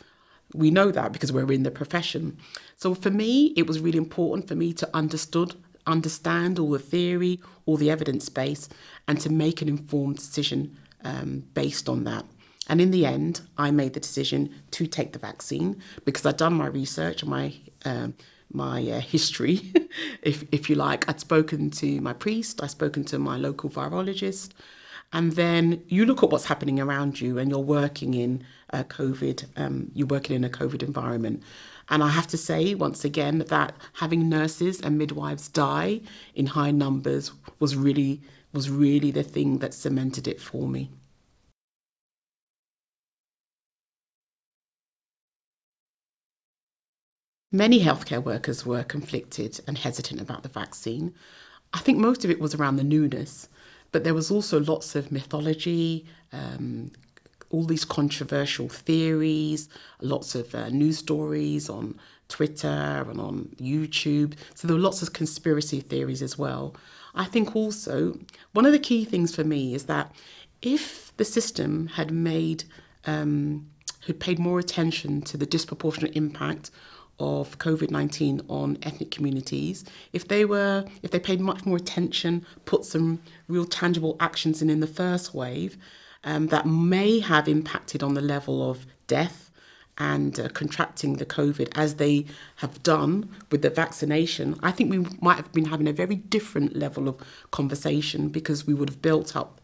We know that because we're in the profession. So for me, it was really important for me to understood understand all the theory, all the evidence base, and to make an informed decision um, based on that. And in the end, I made the decision to take the vaccine because I'd done my research my um, my uh, history, if if you like. I'd spoken to my priest, I'd spoken to my local virologist, and then you look at what's happening around you, and you're working in a COVID. Um, you're working in a COVID environment, and I have to say once again that having nurses and midwives die in high numbers was really was really the thing that cemented it for me. Many healthcare workers were conflicted and hesitant about the vaccine. I think most of it was around the newness, but there was also lots of mythology, um, all these controversial theories, lots of uh, news stories on Twitter and on YouTube. So there were lots of conspiracy theories as well. I think also one of the key things for me is that if the system had made um, had paid more attention to the disproportionate impact of COVID-19 on ethnic communities, if they were, if they paid much more attention, put some real tangible actions in in the first wave, um, that may have impacted on the level of death and uh, contracting the COVID as they have done with the vaccination, I think we might have been having a very different level of conversation because we would have built up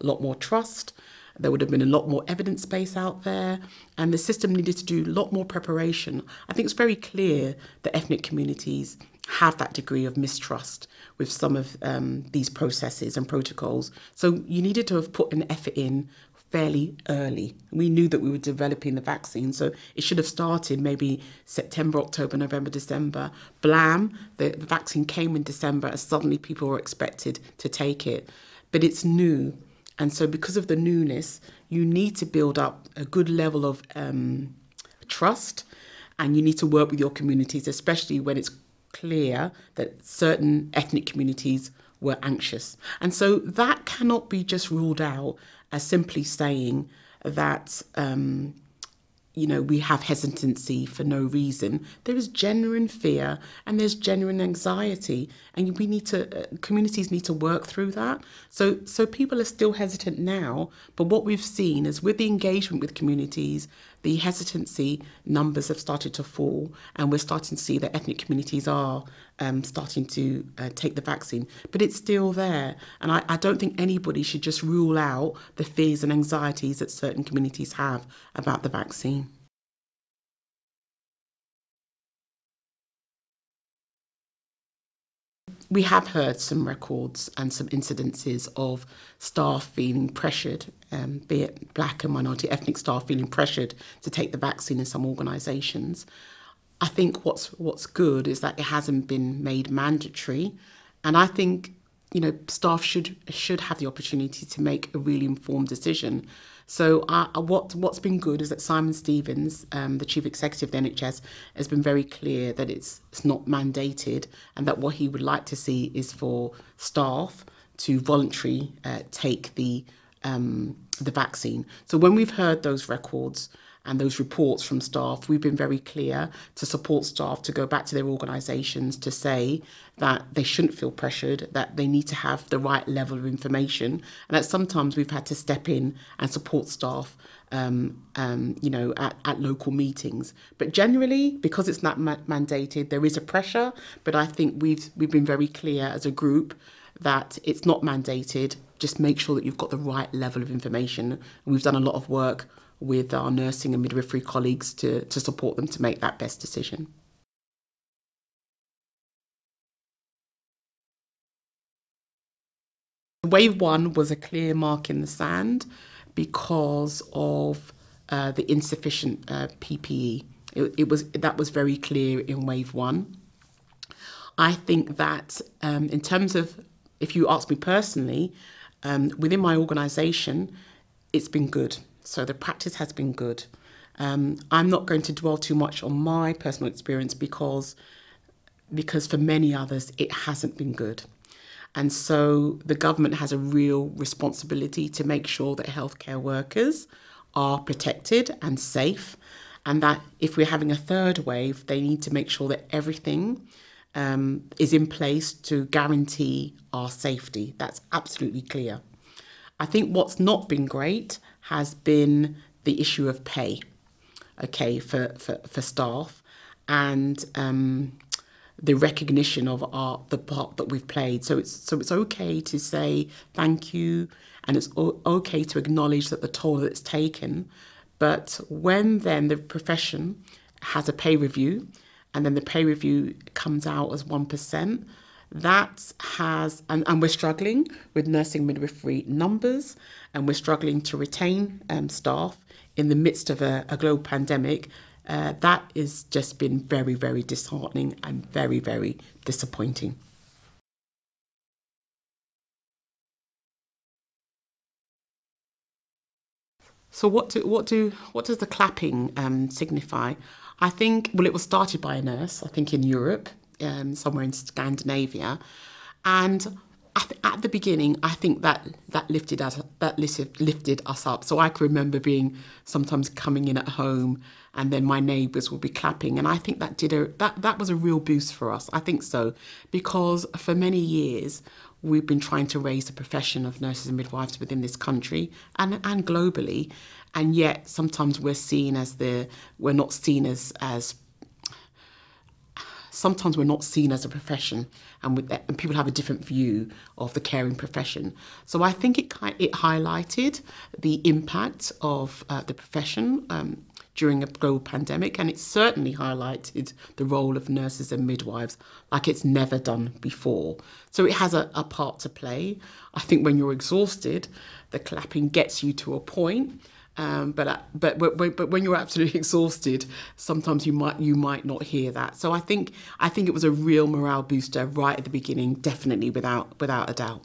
a lot more trust. There would have been a lot more evidence base out there, and the system needed to do a lot more preparation. I think it's very clear that ethnic communities have that degree of mistrust with some of um, these processes and protocols. So you needed to have put an effort in fairly early. We knew that we were developing the vaccine, so it should have started maybe September, October, November, December. Blam, the, the vaccine came in December, and suddenly people were expected to take it. But it's new, and so because of the newness, you need to build up a good level of um, trust, and you need to work with your communities, especially when it's clear that certain ethnic communities were anxious. And so that cannot be just ruled out as simply saying that um, you know, we have hesitancy for no reason. There is genuine fear and there's genuine anxiety, and we need to uh, communities need to work through that. So, so people are still hesitant now, but what we've seen is with the engagement with communities, the hesitancy numbers have started to fall, and we're starting to see that ethnic communities are um, starting to uh, take the vaccine, but it's still there. And I, I don't think anybody should just rule out the fears and anxieties that certain communities have about the vaccine. we have heard some records and some incidences of staff feeling pressured, um, be it black and minority ethnic staff feeling pressured to take the vaccine in some organisations. I think what's what's good is that it hasn't been made mandatory, and I think you know staff should should have the opportunity to make a really informed decision. So uh, what what's been good is that Simon Stevens, um, the chief executive of the NHS, has been very clear that it's it's not mandated, and that what he would like to see is for staff to voluntarily uh, take the um, the vaccine. So when we've heard those records and those reports from staff, we've been very clear to support staff to go back to their organisations to say that they shouldn't feel pressured, that they need to have the right level of information, and that sometimes we've had to step in and support staff. Um, um, you know, at, at local meetings, but generally, because it's not ma- mandated, there is a pressure. But I think we've we've been very clear as a group that it's not mandated. Just make sure that you've got the right level of information. We've done a lot of work with our nursing and midwifery colleagues to, to support them to make that best decision. Wave one was a clear mark in the sand because of uh, the insufficient uh, PPE. It, it, was that was very clear in wave one. I think that um, in terms of, if you ask me personally, um, within my organisation, it's been good. So the practice has been good. Um, I'm not going to dwell too much on my personal experience because because for many others it hasn't been good. And so the government has a real responsibility to make sure that healthcare workers are protected and safe. And that if we're having a third wave, they need to make sure that everything um, is in place to guarantee our safety. That's absolutely clear. I think what's not been great has been the issue of pay, okay, for, for, for staff. And um, the recognition of our the part that we've played. So it's so it's okay to say thank you, and it's okay to acknowledge that the toll that it's taken. But when then the profession has a pay review, and then the pay review comes out as one percent, that has and, and we're struggling with nursing midwifery numbers, and we're struggling to retain um, staff in the midst of a, a global pandemic uh, that has just been very, very disheartening and very, very disappointing. So what do what do what does the clapping um, signify? I think well, it was started by a nurse. I think in Europe, um, somewhere in Scandinavia, and at the beginning, I think that that lifted us that lifted us up. So I can remember being sometimes coming in at home, and then my neighbours would be clapping, and I think that did a that that was a real boost for us. I think so because for many years we've been trying to raise the profession of nurses and midwives within this country and and globally, and yet sometimes we're seen as the we're not seen as as sometimes we're not seen as a profession and, and people have a different view of the caring profession. So I think it, it highlighted the impact of uh, the profession um, during a global pandemic and it certainly highlighted the role of nurses and midwives like it's never done before. So it has a, a part to play. I think when you're exhausted, the clapping gets you to a point um, but, uh, but but but when you're absolutely exhausted, sometimes you might you might not hear that. So I think I think it was a real morale booster right at the beginning, definitely without without a doubt.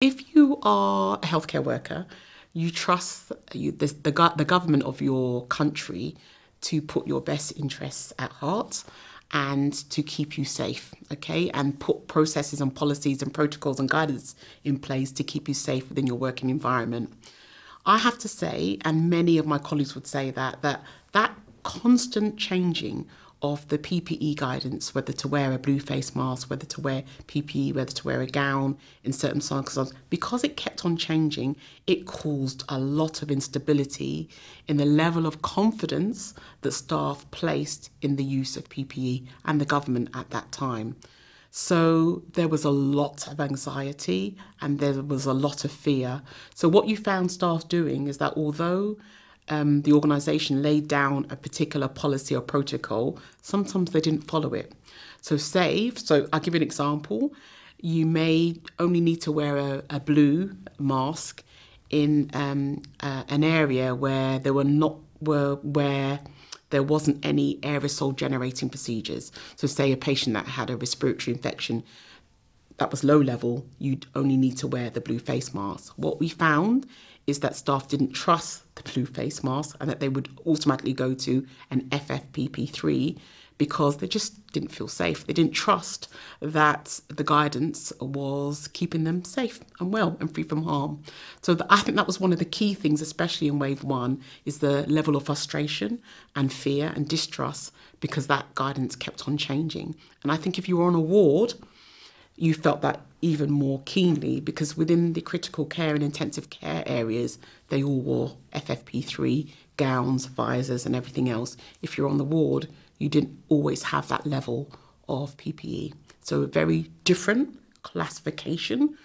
If you are a healthcare worker, you trust you, the, the, the government of your country to put your best interests at heart and to keep you safe, okay? And put processes and policies and protocols and guidance in place to keep you safe within your working environment. I have to say, and many of my colleagues would say that, that that constant changing of the PPE guidance, whether to wear a blue face mask, whether to wear PPE, whether to wear a gown in certain circumstances, because it kept on changing, it caused a lot of instability in the level of confidence that staff placed in the use of PPE and the government at that time. So there was a lot of anxiety and there was a lot of fear. So what you found staff doing is that although um, the organisation laid down a particular policy or protocol, sometimes they didn't follow it. So, save, so I'll give you an example. You may only need to wear a, a blue mask in um, uh, an area where there were not were where there wasn't any aerosol generating procedures. So, say a patient that had a respiratory infection that was low level, you'd only need to wear the blue face mask. What we found is that staff didn't trust the blue face mask and that they would automatically go to an FFP3 because they just didn't feel safe. They didn't trust that the guidance was keeping them safe and well and free from harm. So the, I think that was one of the key things, especially in wave one, is the level of frustration and fear and distrust because that guidance kept on changing. And I think if you were on a ward, you felt that even more keenly because within the critical care and intensive care areas, they all wore FFP3 gowns, visors, and everything else. If you're on the ward, you didn't always have that level of PPE. So, a very different classification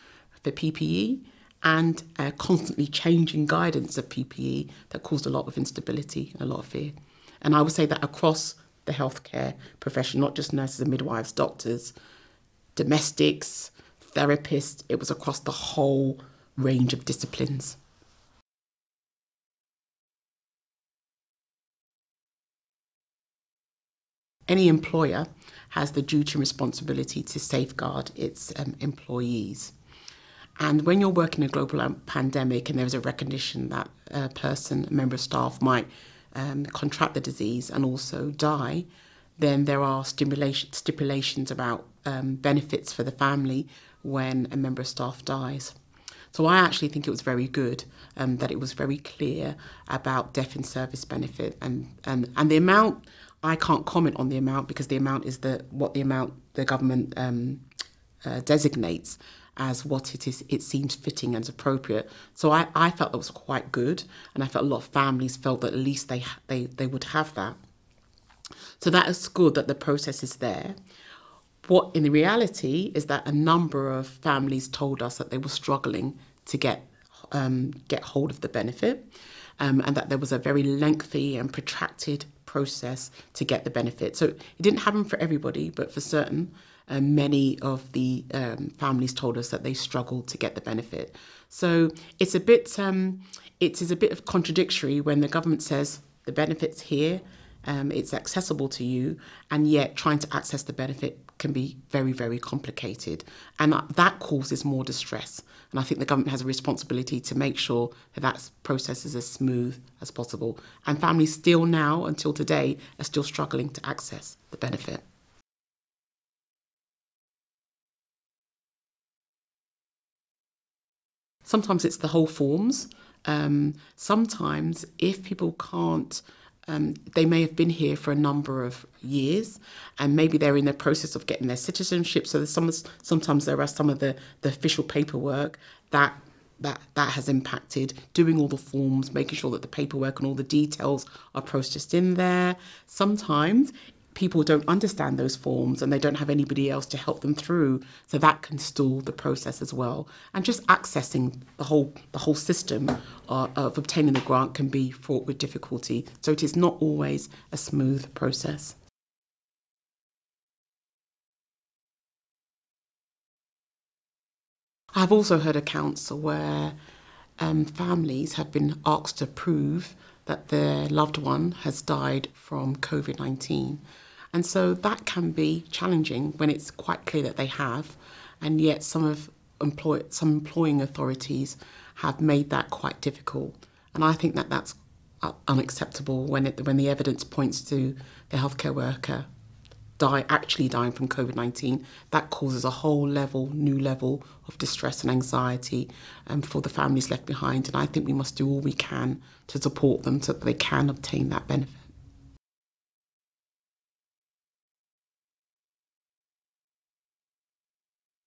for PPE and constantly changing guidance of PPE that caused a lot of instability and a lot of fear. And I would say that across the healthcare profession, not just nurses and midwives, doctors, domestics, therapists, it was across the whole range of disciplines. Any employer has the duty and responsibility to safeguard its um, employees. And when you're working in a global um, pandemic and there is a recognition that a person, a member of staff, might um, contract the disease and also die, then there are stipulations about um, benefits for the family when a member of staff dies. So I actually think it was very good um, that it was very clear about death in service benefit and, and, and the amount I can't comment on the amount because the amount is the what the amount the government um, uh, designates as what it is it seems fitting and appropriate. So I, I felt that was quite good and I felt a lot of families felt that at least they they they would have that. So that is good that the process is there. What in the reality is that a number of families told us that they were struggling to get um, get hold of the benefit, um, and that there was a very lengthy and protracted process to get the benefit. So it didn't happen for everybody, but for certain, uh, many of the um, families told us that they struggled to get the benefit. So it's a bit um, it is a bit of contradictory when the government says the benefits here, um, it's accessible to you, and yet trying to access the benefit can be very very complicated, and that causes more distress. And I think the government has a responsibility to make sure that that process is as smooth as possible. And families still now, until today, are still struggling to access the benefit. Sometimes it's the whole forms. Um, sometimes, if people can't, um, they may have been here for a number of years, and maybe they're in the process of getting their citizenship. So some, sometimes there are some of the, the official paperwork that that that has impacted doing all the forms making sure that the paperwork and all the details are processed in there sometimes people don't understand those forms and they don't have anybody else to help them through so that can stall the process as well. And just accessing the whole the whole system uh, of obtaining the grant can be fraught with difficulty. So it is not always a smooth process. I've also heard accounts where um, families have been asked to prove that their loved one has died from COVID 19 and so that can be challenging when it's quite clear that they have, and yet some of employ some employing authorities have made that quite difficult. And I think that that's unacceptable when it when the evidence points to the healthcare worker die actually dying from COVID-19 that causes a whole level new level of distress and anxiety um, for the families left behind. And I think we must do all we can to support them so that they can obtain that benefit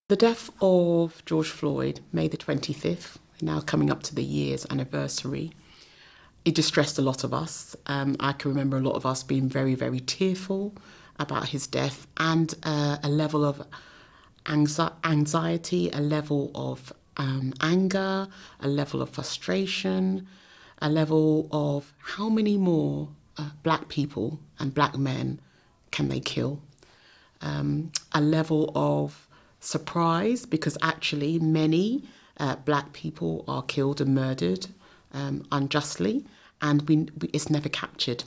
The death of George Floyd, May the 25th, now coming up to the year's anniversary, it distressed a lot of us. Um, I can remember a lot of us being very, very tearful about his death and uh, a level of anxiety, a level of um, anger, a level of frustration, a level of how many more uh, black people and black men can they kill, um, a level of surprise because actually many uh, black people are killed and murdered um, unjustly and we, we, it's never captured.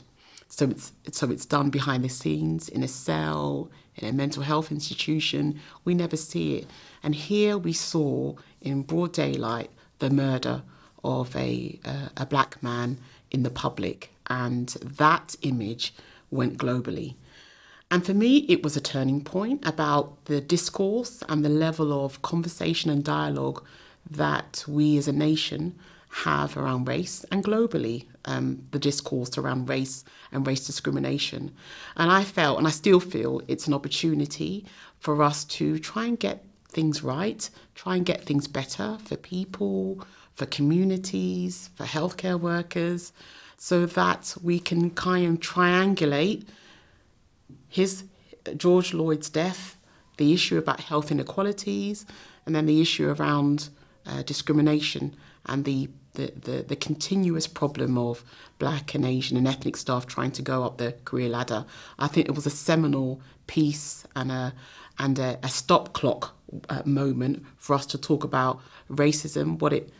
So it's, so it's done behind the scenes in a cell, in a mental health institution. We never see it. And here we saw in broad daylight the murder of a, uh, a black man in the public. And that image went globally. And for me, it was a turning point about the discourse and the level of conversation and dialogue that we as a nation have around race and globally um, the discourse around race and race discrimination. And I felt, and I still feel, it's an opportunity for us to try and get things right, try and get things better for people, for communities, for healthcare workers, so that we can kind of triangulate his George Floyd's death the issue about health inequalities, and then the issue around uh, discrimination and the, the, the, the, continuous problem of black and Asian and ethnic staff trying to go up the career ladder. I think it was a seminal piece and a, and a, a stop clock uh, moment for us to talk about racism, what it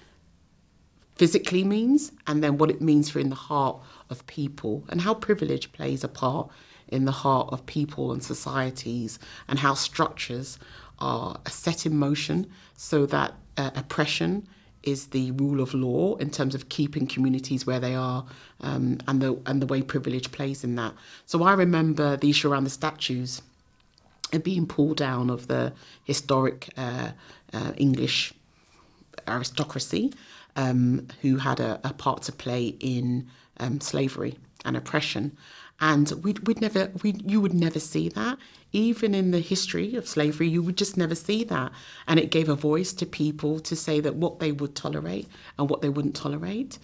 physically means, and then what it means for in the heart of people, and how privilege plays a part in the heart of people and societies, and how structures are set in motion so that uh, oppression is the rule of law in terms of keeping communities where they are um, and the and the way privilege plays in that. So I remember the issue around the statues and being pulled down of the historic uh, uh, English aristocracy um, who had a, a, part to play in um, slavery and oppression. And we'd, we'd never, we you would never see that. Even in the history of slavery, you would just never see that. And it gave a voice to people to say that what they would tolerate and what they wouldn't tolerate.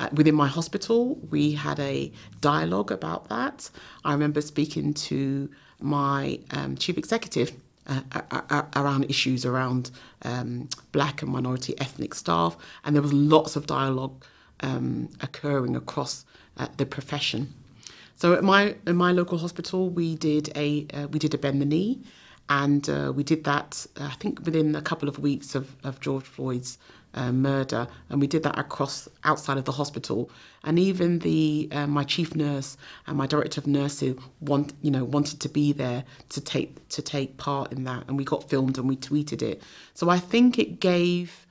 Uh, within my hospital, we had a dialogue about that. I remember speaking to my um, chief executive uh, around issues around um, black and minority ethnic staff, and there was lots of dialogue um, occurring across uh, the profession. So at my in my local hospital, we did a uh, we did a bend the knee, and uh, we did that uh, I think within a couple of weeks of, of George Floyd's uh, murder, and we did that across outside of the hospital. And even the uh, my chief nurse and my director of nursing want you know wanted to be there to take to take part in that, and we got filmed and we tweeted it. So I think it gave.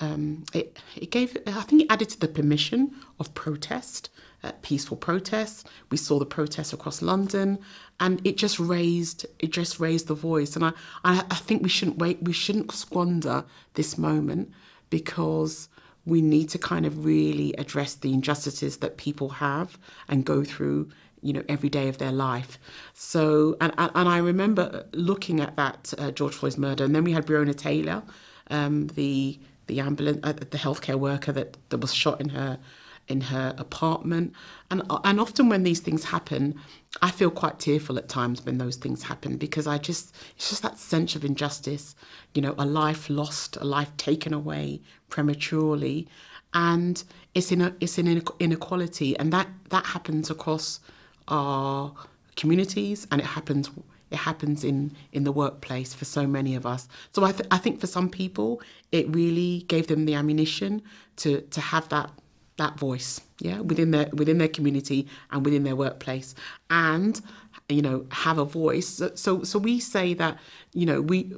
Um, it, it gave, I think it added to the permission of protest, uh, peaceful protests. We saw the protests across London, and it just raised, it just raised the voice. And I, I, I think we shouldn't wait, we shouldn't squander this moment because we need to kind of really address the injustices that people have and go through you know every day of their life so and and I remember looking at that uh, George Floyd's murder and then we had Breonna Taylor um, the the ambulance uh, the healthcare worker that that was shot in her in her apartment. And, and often when these things happen, I feel quite tearful at times when those things happen because I just, it's just that sense of injustice, you know, a life lost, a life taken away prematurely. And it's, in a, it's an inequality. And that, that happens across our communities and it happens it happens in in the workplace for so many of us so I, th- I think for some people it really gave them the ammunition to to have that that voice, yeah, within their within their community and within their workplace, and you know have a voice. So so we say that you know we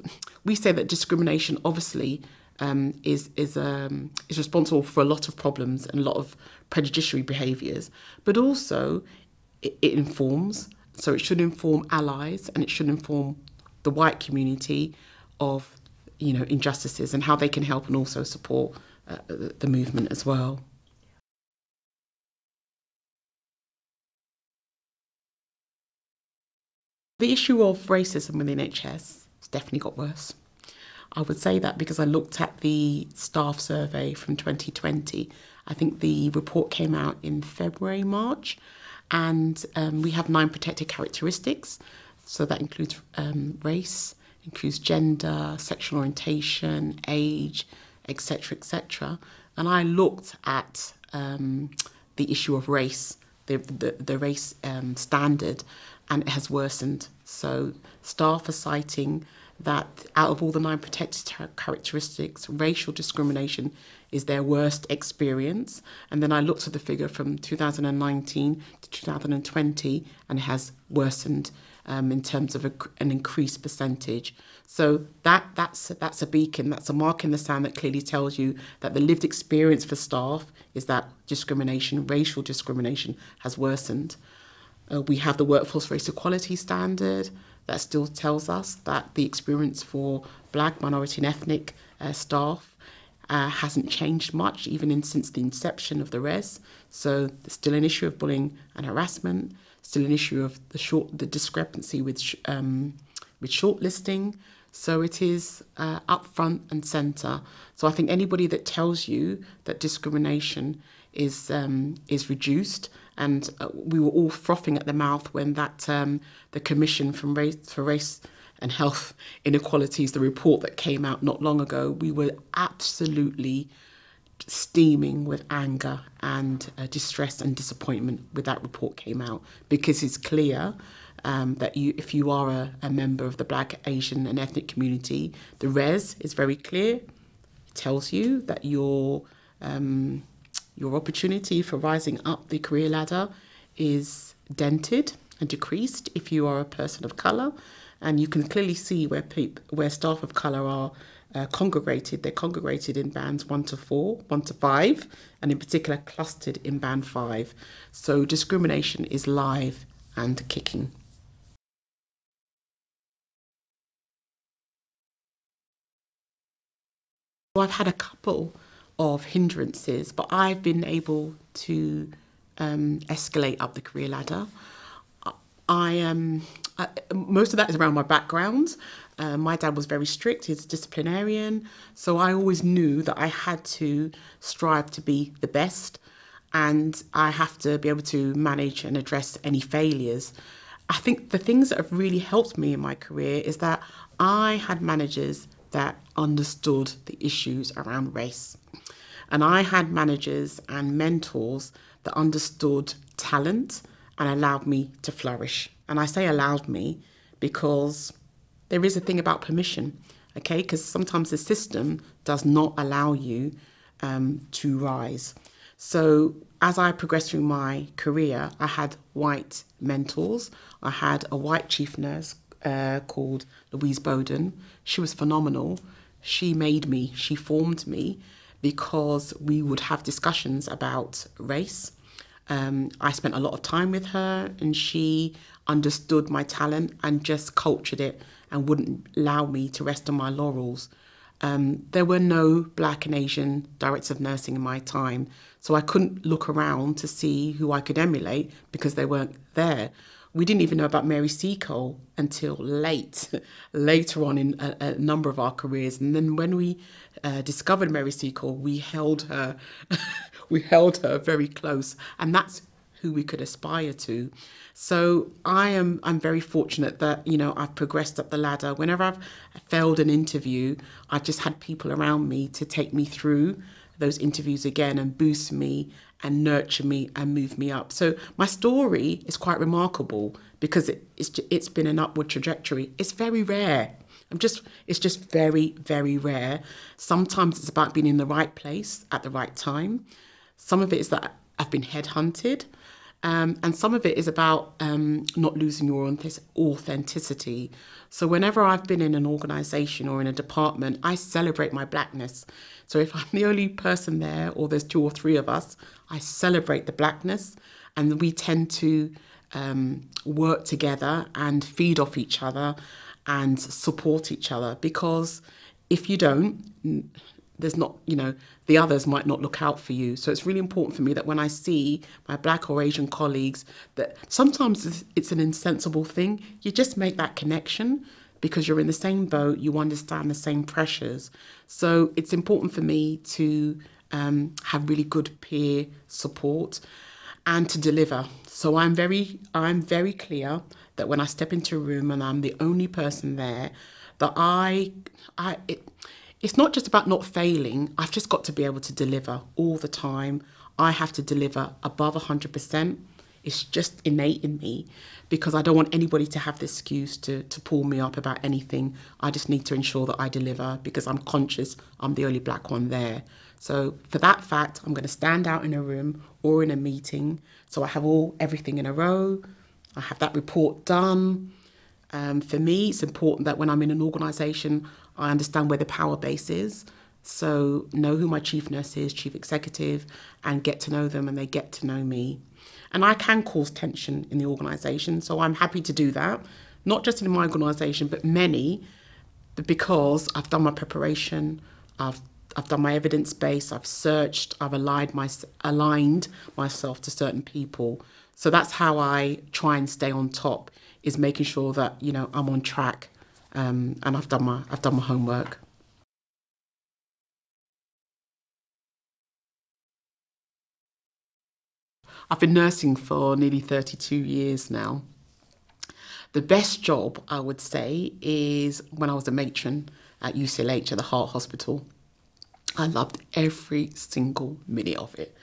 we say that discrimination obviously um, is is um, is responsible for a lot of problems and a lot of prejudicial behaviours, but also it, it informs. So it should inform allies and it should inform the white community of you know injustices and how they can help and also support uh, the movement as well. The issue of racism within NHS has definitely got worse. I would say that because I looked at the staff survey from 2020. I think the report came out in February, March, and um, we have nine protected characteristics. So that includes um, race, includes gender, sexual orientation, age, etc., etc. And I looked at um, the issue of race, the the, the race um, standard, and it has worsened. So staff are citing that out of all the nine protected characteristics, racial discrimination is their worst experience. And then I looked at the figure from 2019 to 2020, and it has worsened um, in terms of a, an increased percentage. So that that's that's a beacon, that's a mark in the sand that clearly tells you that the lived experience for staff is that discrimination, racial discrimination, has worsened. Uh, we have the workforce race equality standard that still tells us that the experience for black, minority, and ethnic uh, staff uh, hasn't changed much, even in, since the inception of the WRES. So there's still an issue of bullying and harassment, still an issue of the short the discrepancy with um, with shortlisting. So it is uh, up front and centre. So I think anybody that tells you that discrimination is um, is reduced and uh, we were all frothing at the mouth when that um, the commission from race for race and health inequalities, the report that came out not long ago, we were absolutely steaming with anger and uh, distress and disappointment when that report came out because it's clear um, that you, if you are a, a, member of the Black, Asian, and ethnic community, the WRES is very clear. It tells you that your um, your opportunity for rising up the career ladder is dented and decreased if you are a person of colour, and you can clearly see where where staff of colour are uh, congregated. They're congregated in bands one to four, one to five, and in particular clustered in band five. So discrimination is live and kicking. I've had a couple of hindrances, but I've been able to um, escalate up the career ladder. I am. Um, most of that is around my background. Uh, my dad was very strict, he's a disciplinarian, so I always knew that I had to strive to be the best and I have to be able to manage and address any failures. I think the things that have really helped me in my career is that I had managers that understood the issues around race. And I had managers and mentors that understood talent and allowed me to flourish. And I say allowed me because there is a thing about permission, okay? Because sometimes the system does not allow you um, to rise. So as I progressed through my career, I had white mentors. I had a white chief nurse uh, called Louise Bowden. She was phenomenal. She made me, she formed me because we would have discussions about race. Um, I spent a lot of time with her and she understood my talent and just cultured it and wouldn't allow me to rest on my laurels. Um, there were no black and Asian directors of nursing in my time, so I couldn't look around to see who I could emulate because they weren't there. We didn't even know about Mary Seacole until late, later on in a, a, number of our careers. And then when we uh, discovered Mary Seacole, we held her, we held her very close, and that's who we could aspire to. So I am I'm very fortunate that you know I've progressed up the ladder. Whenever I've failed an interview, I've just had people around me to take me through those interviews again and boost me and nurture me and move me up. So my story is quite remarkable because it, it's it's been an upward trajectory. It's very rare. I'm just it's just very very rare. Sometimes it's about being in the right place at the right time. Some of it is that I've been headhunted. Um, and some of it is about um, not losing your authenticity. So, whenever I've been in an organization or in a department, I celebrate my blackness. So, if I'm the only person there, or there's two or three of us, I celebrate the blackness. And we tend to um, work together and feed off each other and support each other because if you don't, there's not, you know, the others might not look out for you. So it's really important for me that when I see my black or Asian colleagues, that sometimes it's an insensible thing. You just make that connection because you're in the same boat, you understand the same pressures. So it's important for me to um, have really good peer support and to deliver. So I'm very, I'm very clear that when I step into a room and I'm the only person there, that I, I, it, it's not just about not failing. I've just got to be able to deliver all the time. I have to deliver above 100%. It's just innate in me because I don't want anybody to have the excuse to, to pull me up about anything. I just need to ensure that I deliver because I'm conscious I'm the only black one there. So for that fact, I'm going to stand out in a room or in a meeting. So I have all everything in a row. I have that report done. Um, for me, it's important that when I'm in an organisation, I understand where the power base is. So know who my chief nurse is, chief executive, and get to know them and they get to know me. And I can cause tension in the organisation, so I'm happy to do that. Not just in my organisation, but many, because I've done my preparation, I've I've done my evidence base, I've searched, I've aligned my aligned myself to certain people. So that's how I try and stay on top is making sure that you know I'm on track um, and I've done my I've done my homework. I've been nursing for nearly 32 years now. The best job, I would say, is when I was a matron at UCLH at the Heart Hospital. I loved every single minute of it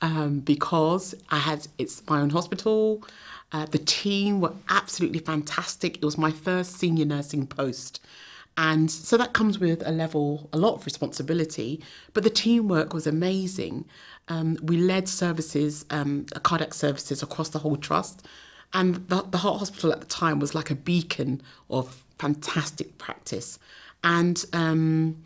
um, because I had it's my own hospital. Uh, the team were absolutely fantastic. It was my first senior nursing post. And so that comes with a level, a lot of responsibility, but the teamwork was amazing. Um, we led services, um, cardiac services across the whole trust. And the, the Heart Hospital at the time was like a beacon of fantastic practice. And um,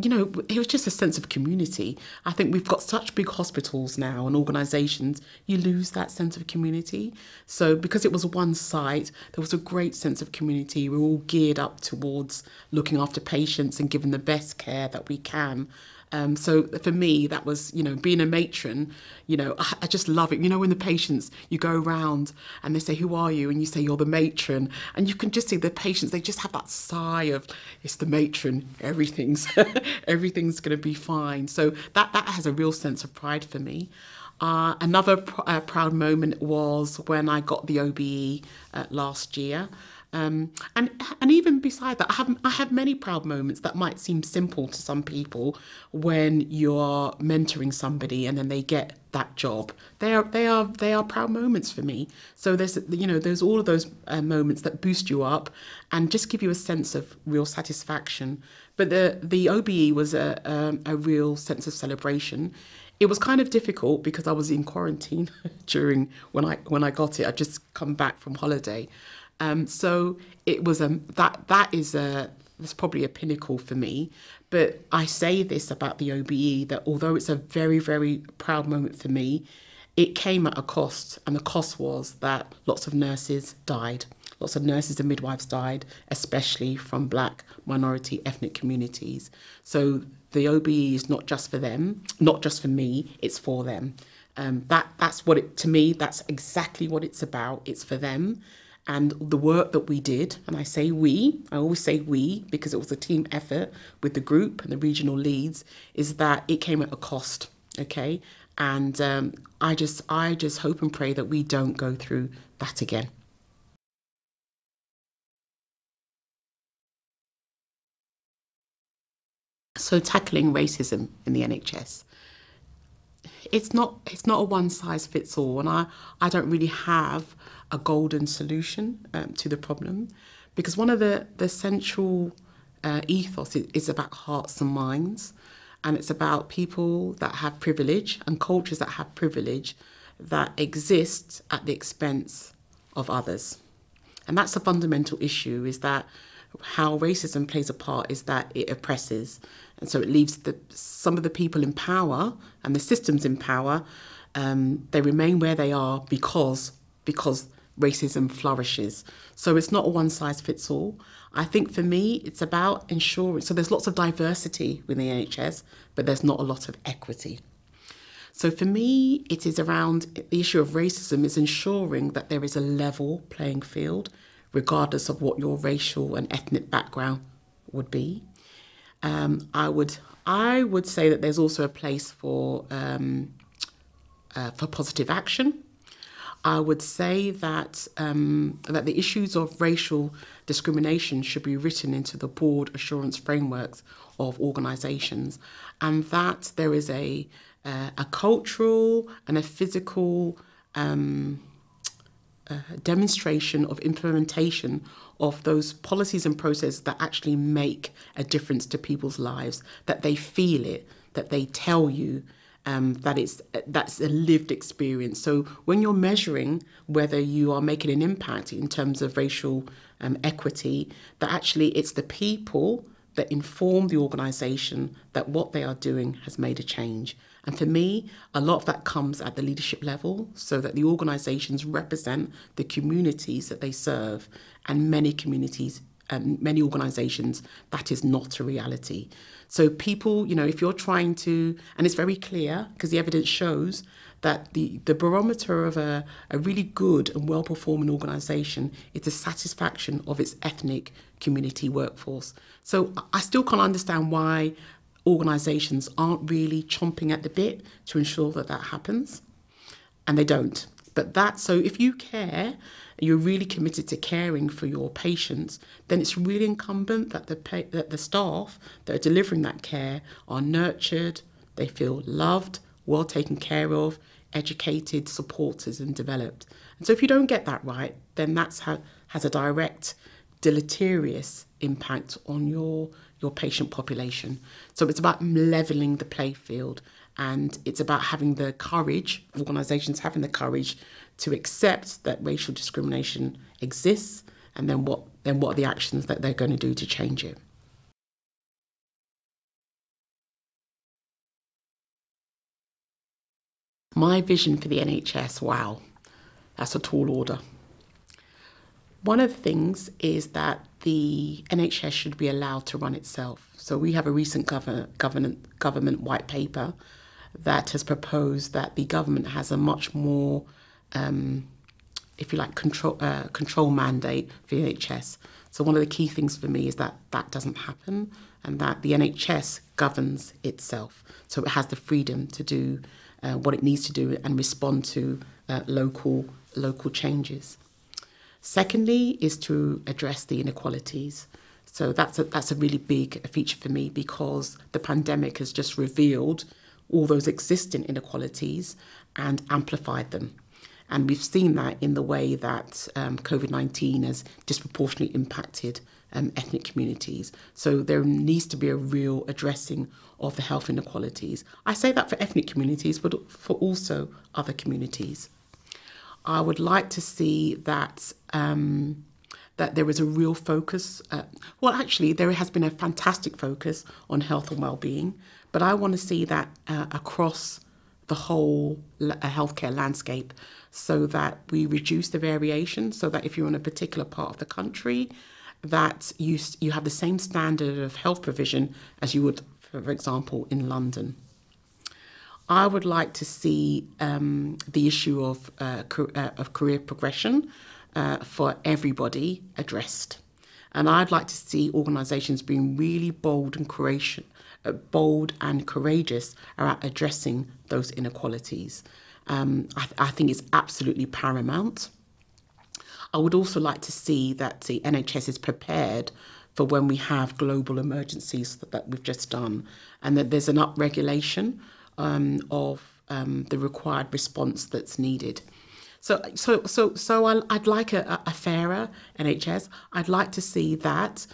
you know, it was just a sense of community. I think we've got such big hospitals now and organisations, you lose that sense of community. So because it was one site, there was a great sense of community. We we're all geared up towards looking after patients and giving the best care that we can. Um, so for me, that was, you know, being a matron, you know, I, I, just love it. You know, when the patients, you go around and they say, who are you? And you say, you're the matron. And you can just see the patients, they just have that sigh of, it's the matron, everything's, everything's going to be fine. So that, that has a real sense of pride for me. Uh, another pr- uh, proud moment was when I got the OBE uh, last year. Um, and and even beside that, I have I have many proud moments that might seem simple to some people when you're mentoring somebody and then they get that job. They are they are they are proud moments for me. So there's you know there's all of those uh, moments that boost you up and just give you a sense of real satisfaction. But the the OBE was a um, a real sense of celebration. It was kind of difficult because I was in quarantine during when I when I got it. I just come back from holiday. Um, so it was a that that is a that's probably a pinnacle for me. But I say this about the OBE that although it's a very very proud moment for me, it came at a cost, and the cost was that lots of nurses died. Lots of nurses and midwives died, especially from black minority ethnic communities. So the OBE is not just for them, not just for me, it's for them. Um, that that's what it to me. That's exactly what it's about. It's for them, and the work that we did, and I say we, I always say we because it was a team effort with the group and the regional leads, is that it came at a cost, okay? And um, I just, I just hope and pray that we don't go through that again. So tackling racism in the NHS it's not it's not a one size fits all, and I I don't really have a golden solution um, to the problem because one of the the central uh, ethos is, is about hearts and minds, and it's about people that have privilege and cultures that have privilege that exist at the expense of others, and that's a fundamental issue. Is that how racism plays a part is that it oppresses. And so it leaves the, some of the people in power and the systems in power, um, they remain where they are because, because racism flourishes. So it's not a one size fits all. I think for me, it's about ensuring, so there's lots of diversity within the NHS, but there's not a lot of equity. So for me, it is around the issue of racism is ensuring that there is a level playing field regardless of what your racial and ethnic background would be. Um, I would I would say that there's also a place for um, uh, for positive action. I would say that um, that the issues of racial discrimination should be written into the board assurance frameworks of organisations, and that there is a uh, a cultural and a physical um, demonstration of implementation of those policies and processes that actually make a difference to people's lives, that they feel it, that they tell you um, that it's that's a lived experience. So when you're measuring whether you are making an impact in terms of racial um, equity, that actually it's the people that inform the organisation that what they are doing has made a change. And for me, a lot of that comes at the leadership level so that the organisations represent the communities that they serve. And many communities and many organisations, that is not a reality. So people, you know, if you're trying to, and it's very clear because the evidence shows that the, the barometer of a, a really good and well performing organisation is the satisfaction of its ethnic community workforce. So I still can't understand why organisations aren't really chomping at the bit to ensure that that happens, and they don't. But that, so if you care, you're really committed to caring for your patients, then it's really incumbent that the that the staff that are delivering that care are nurtured, they feel loved, well taken care of, educated, supported, and developed. And so, if you don't get that right, then that's how has a direct deleterious impact on your your patient population. So it's about leveling the playfield and it's about having the courage, organisations having the courage to accept that racial discrimination exists and then what then what are the actions that they're going to do to change it. My vision for the NHS, wow, that's a tall order. One of the things is that the NHS should be allowed to run itself. So we have a recent government, government white paper that has proposed that the government has a much more, um, if you like, control uh, control mandate for the NHS. So one of the key things for me is that that doesn't happen, and that the NHS governs itself. So it has the freedom to do uh, what it needs to do and respond to uh, local local changes. Secondly, is to address the inequalities. So that's a, that's a really big feature for me because the pandemic has just revealed all those existing inequalities and amplified them. And we've seen that in the way that um, COVID 19 has disproportionately impacted um, ethnic communities. So there needs to be a real addressing of the health inequalities. I say that for ethnic communities, but for also other communities. I would like to see that. Um, that there is a real focus. Uh, well, actually, there has been a fantastic focus on health and well-being, but I want to see that uh, across the whole uh, healthcare landscape so that we reduce the variation so that if you're in a particular part of the country that you you have the same standard of health provision as you would for example in London I would like to see um, the issue of uh, uh, of career progression uh, for everybody addressed and I'd like to see organisations being really bold and courageous uh, bold and courageous about addressing those inequalities. Um, I, th- I think it's absolutely paramount. I would also like to see that the NHS is prepared for when we have global emergencies that, that we've just done, and that there's an upregulation um, of um, the required response that's needed. So, so, so, so I'd like a, a fairer NHS. I'd like to see that.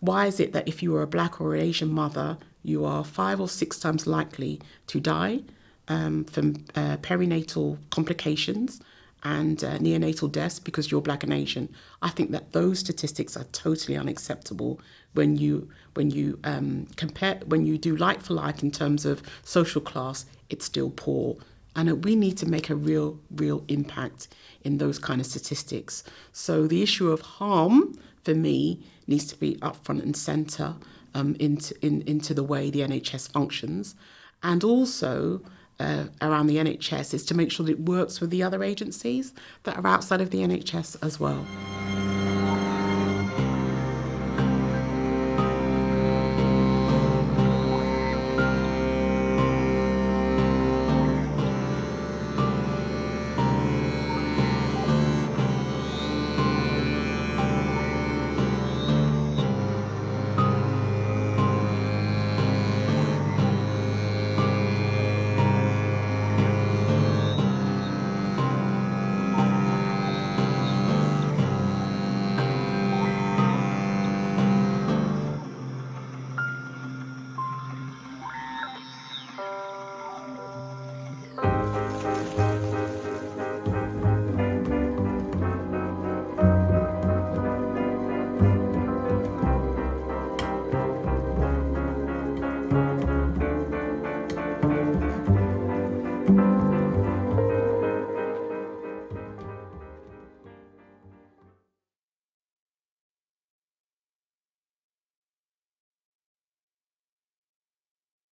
Why is it that if you are a black or Asian mother, you are five or six times likely to die um, from uh, perinatal complications and uh, neonatal deaths because you're black and Asian. I think that those statistics are totally unacceptable when you when you um, compare when you do like for like in terms of social class. It's still poor, and we need to make a real real impact in those kind of statistics. So the issue of harm for me needs to be up front and centre um, into, in, into the way the NHS functions. And also uh, around the NHS is to make sure that it works with the other agencies that are outside of the NHS as well.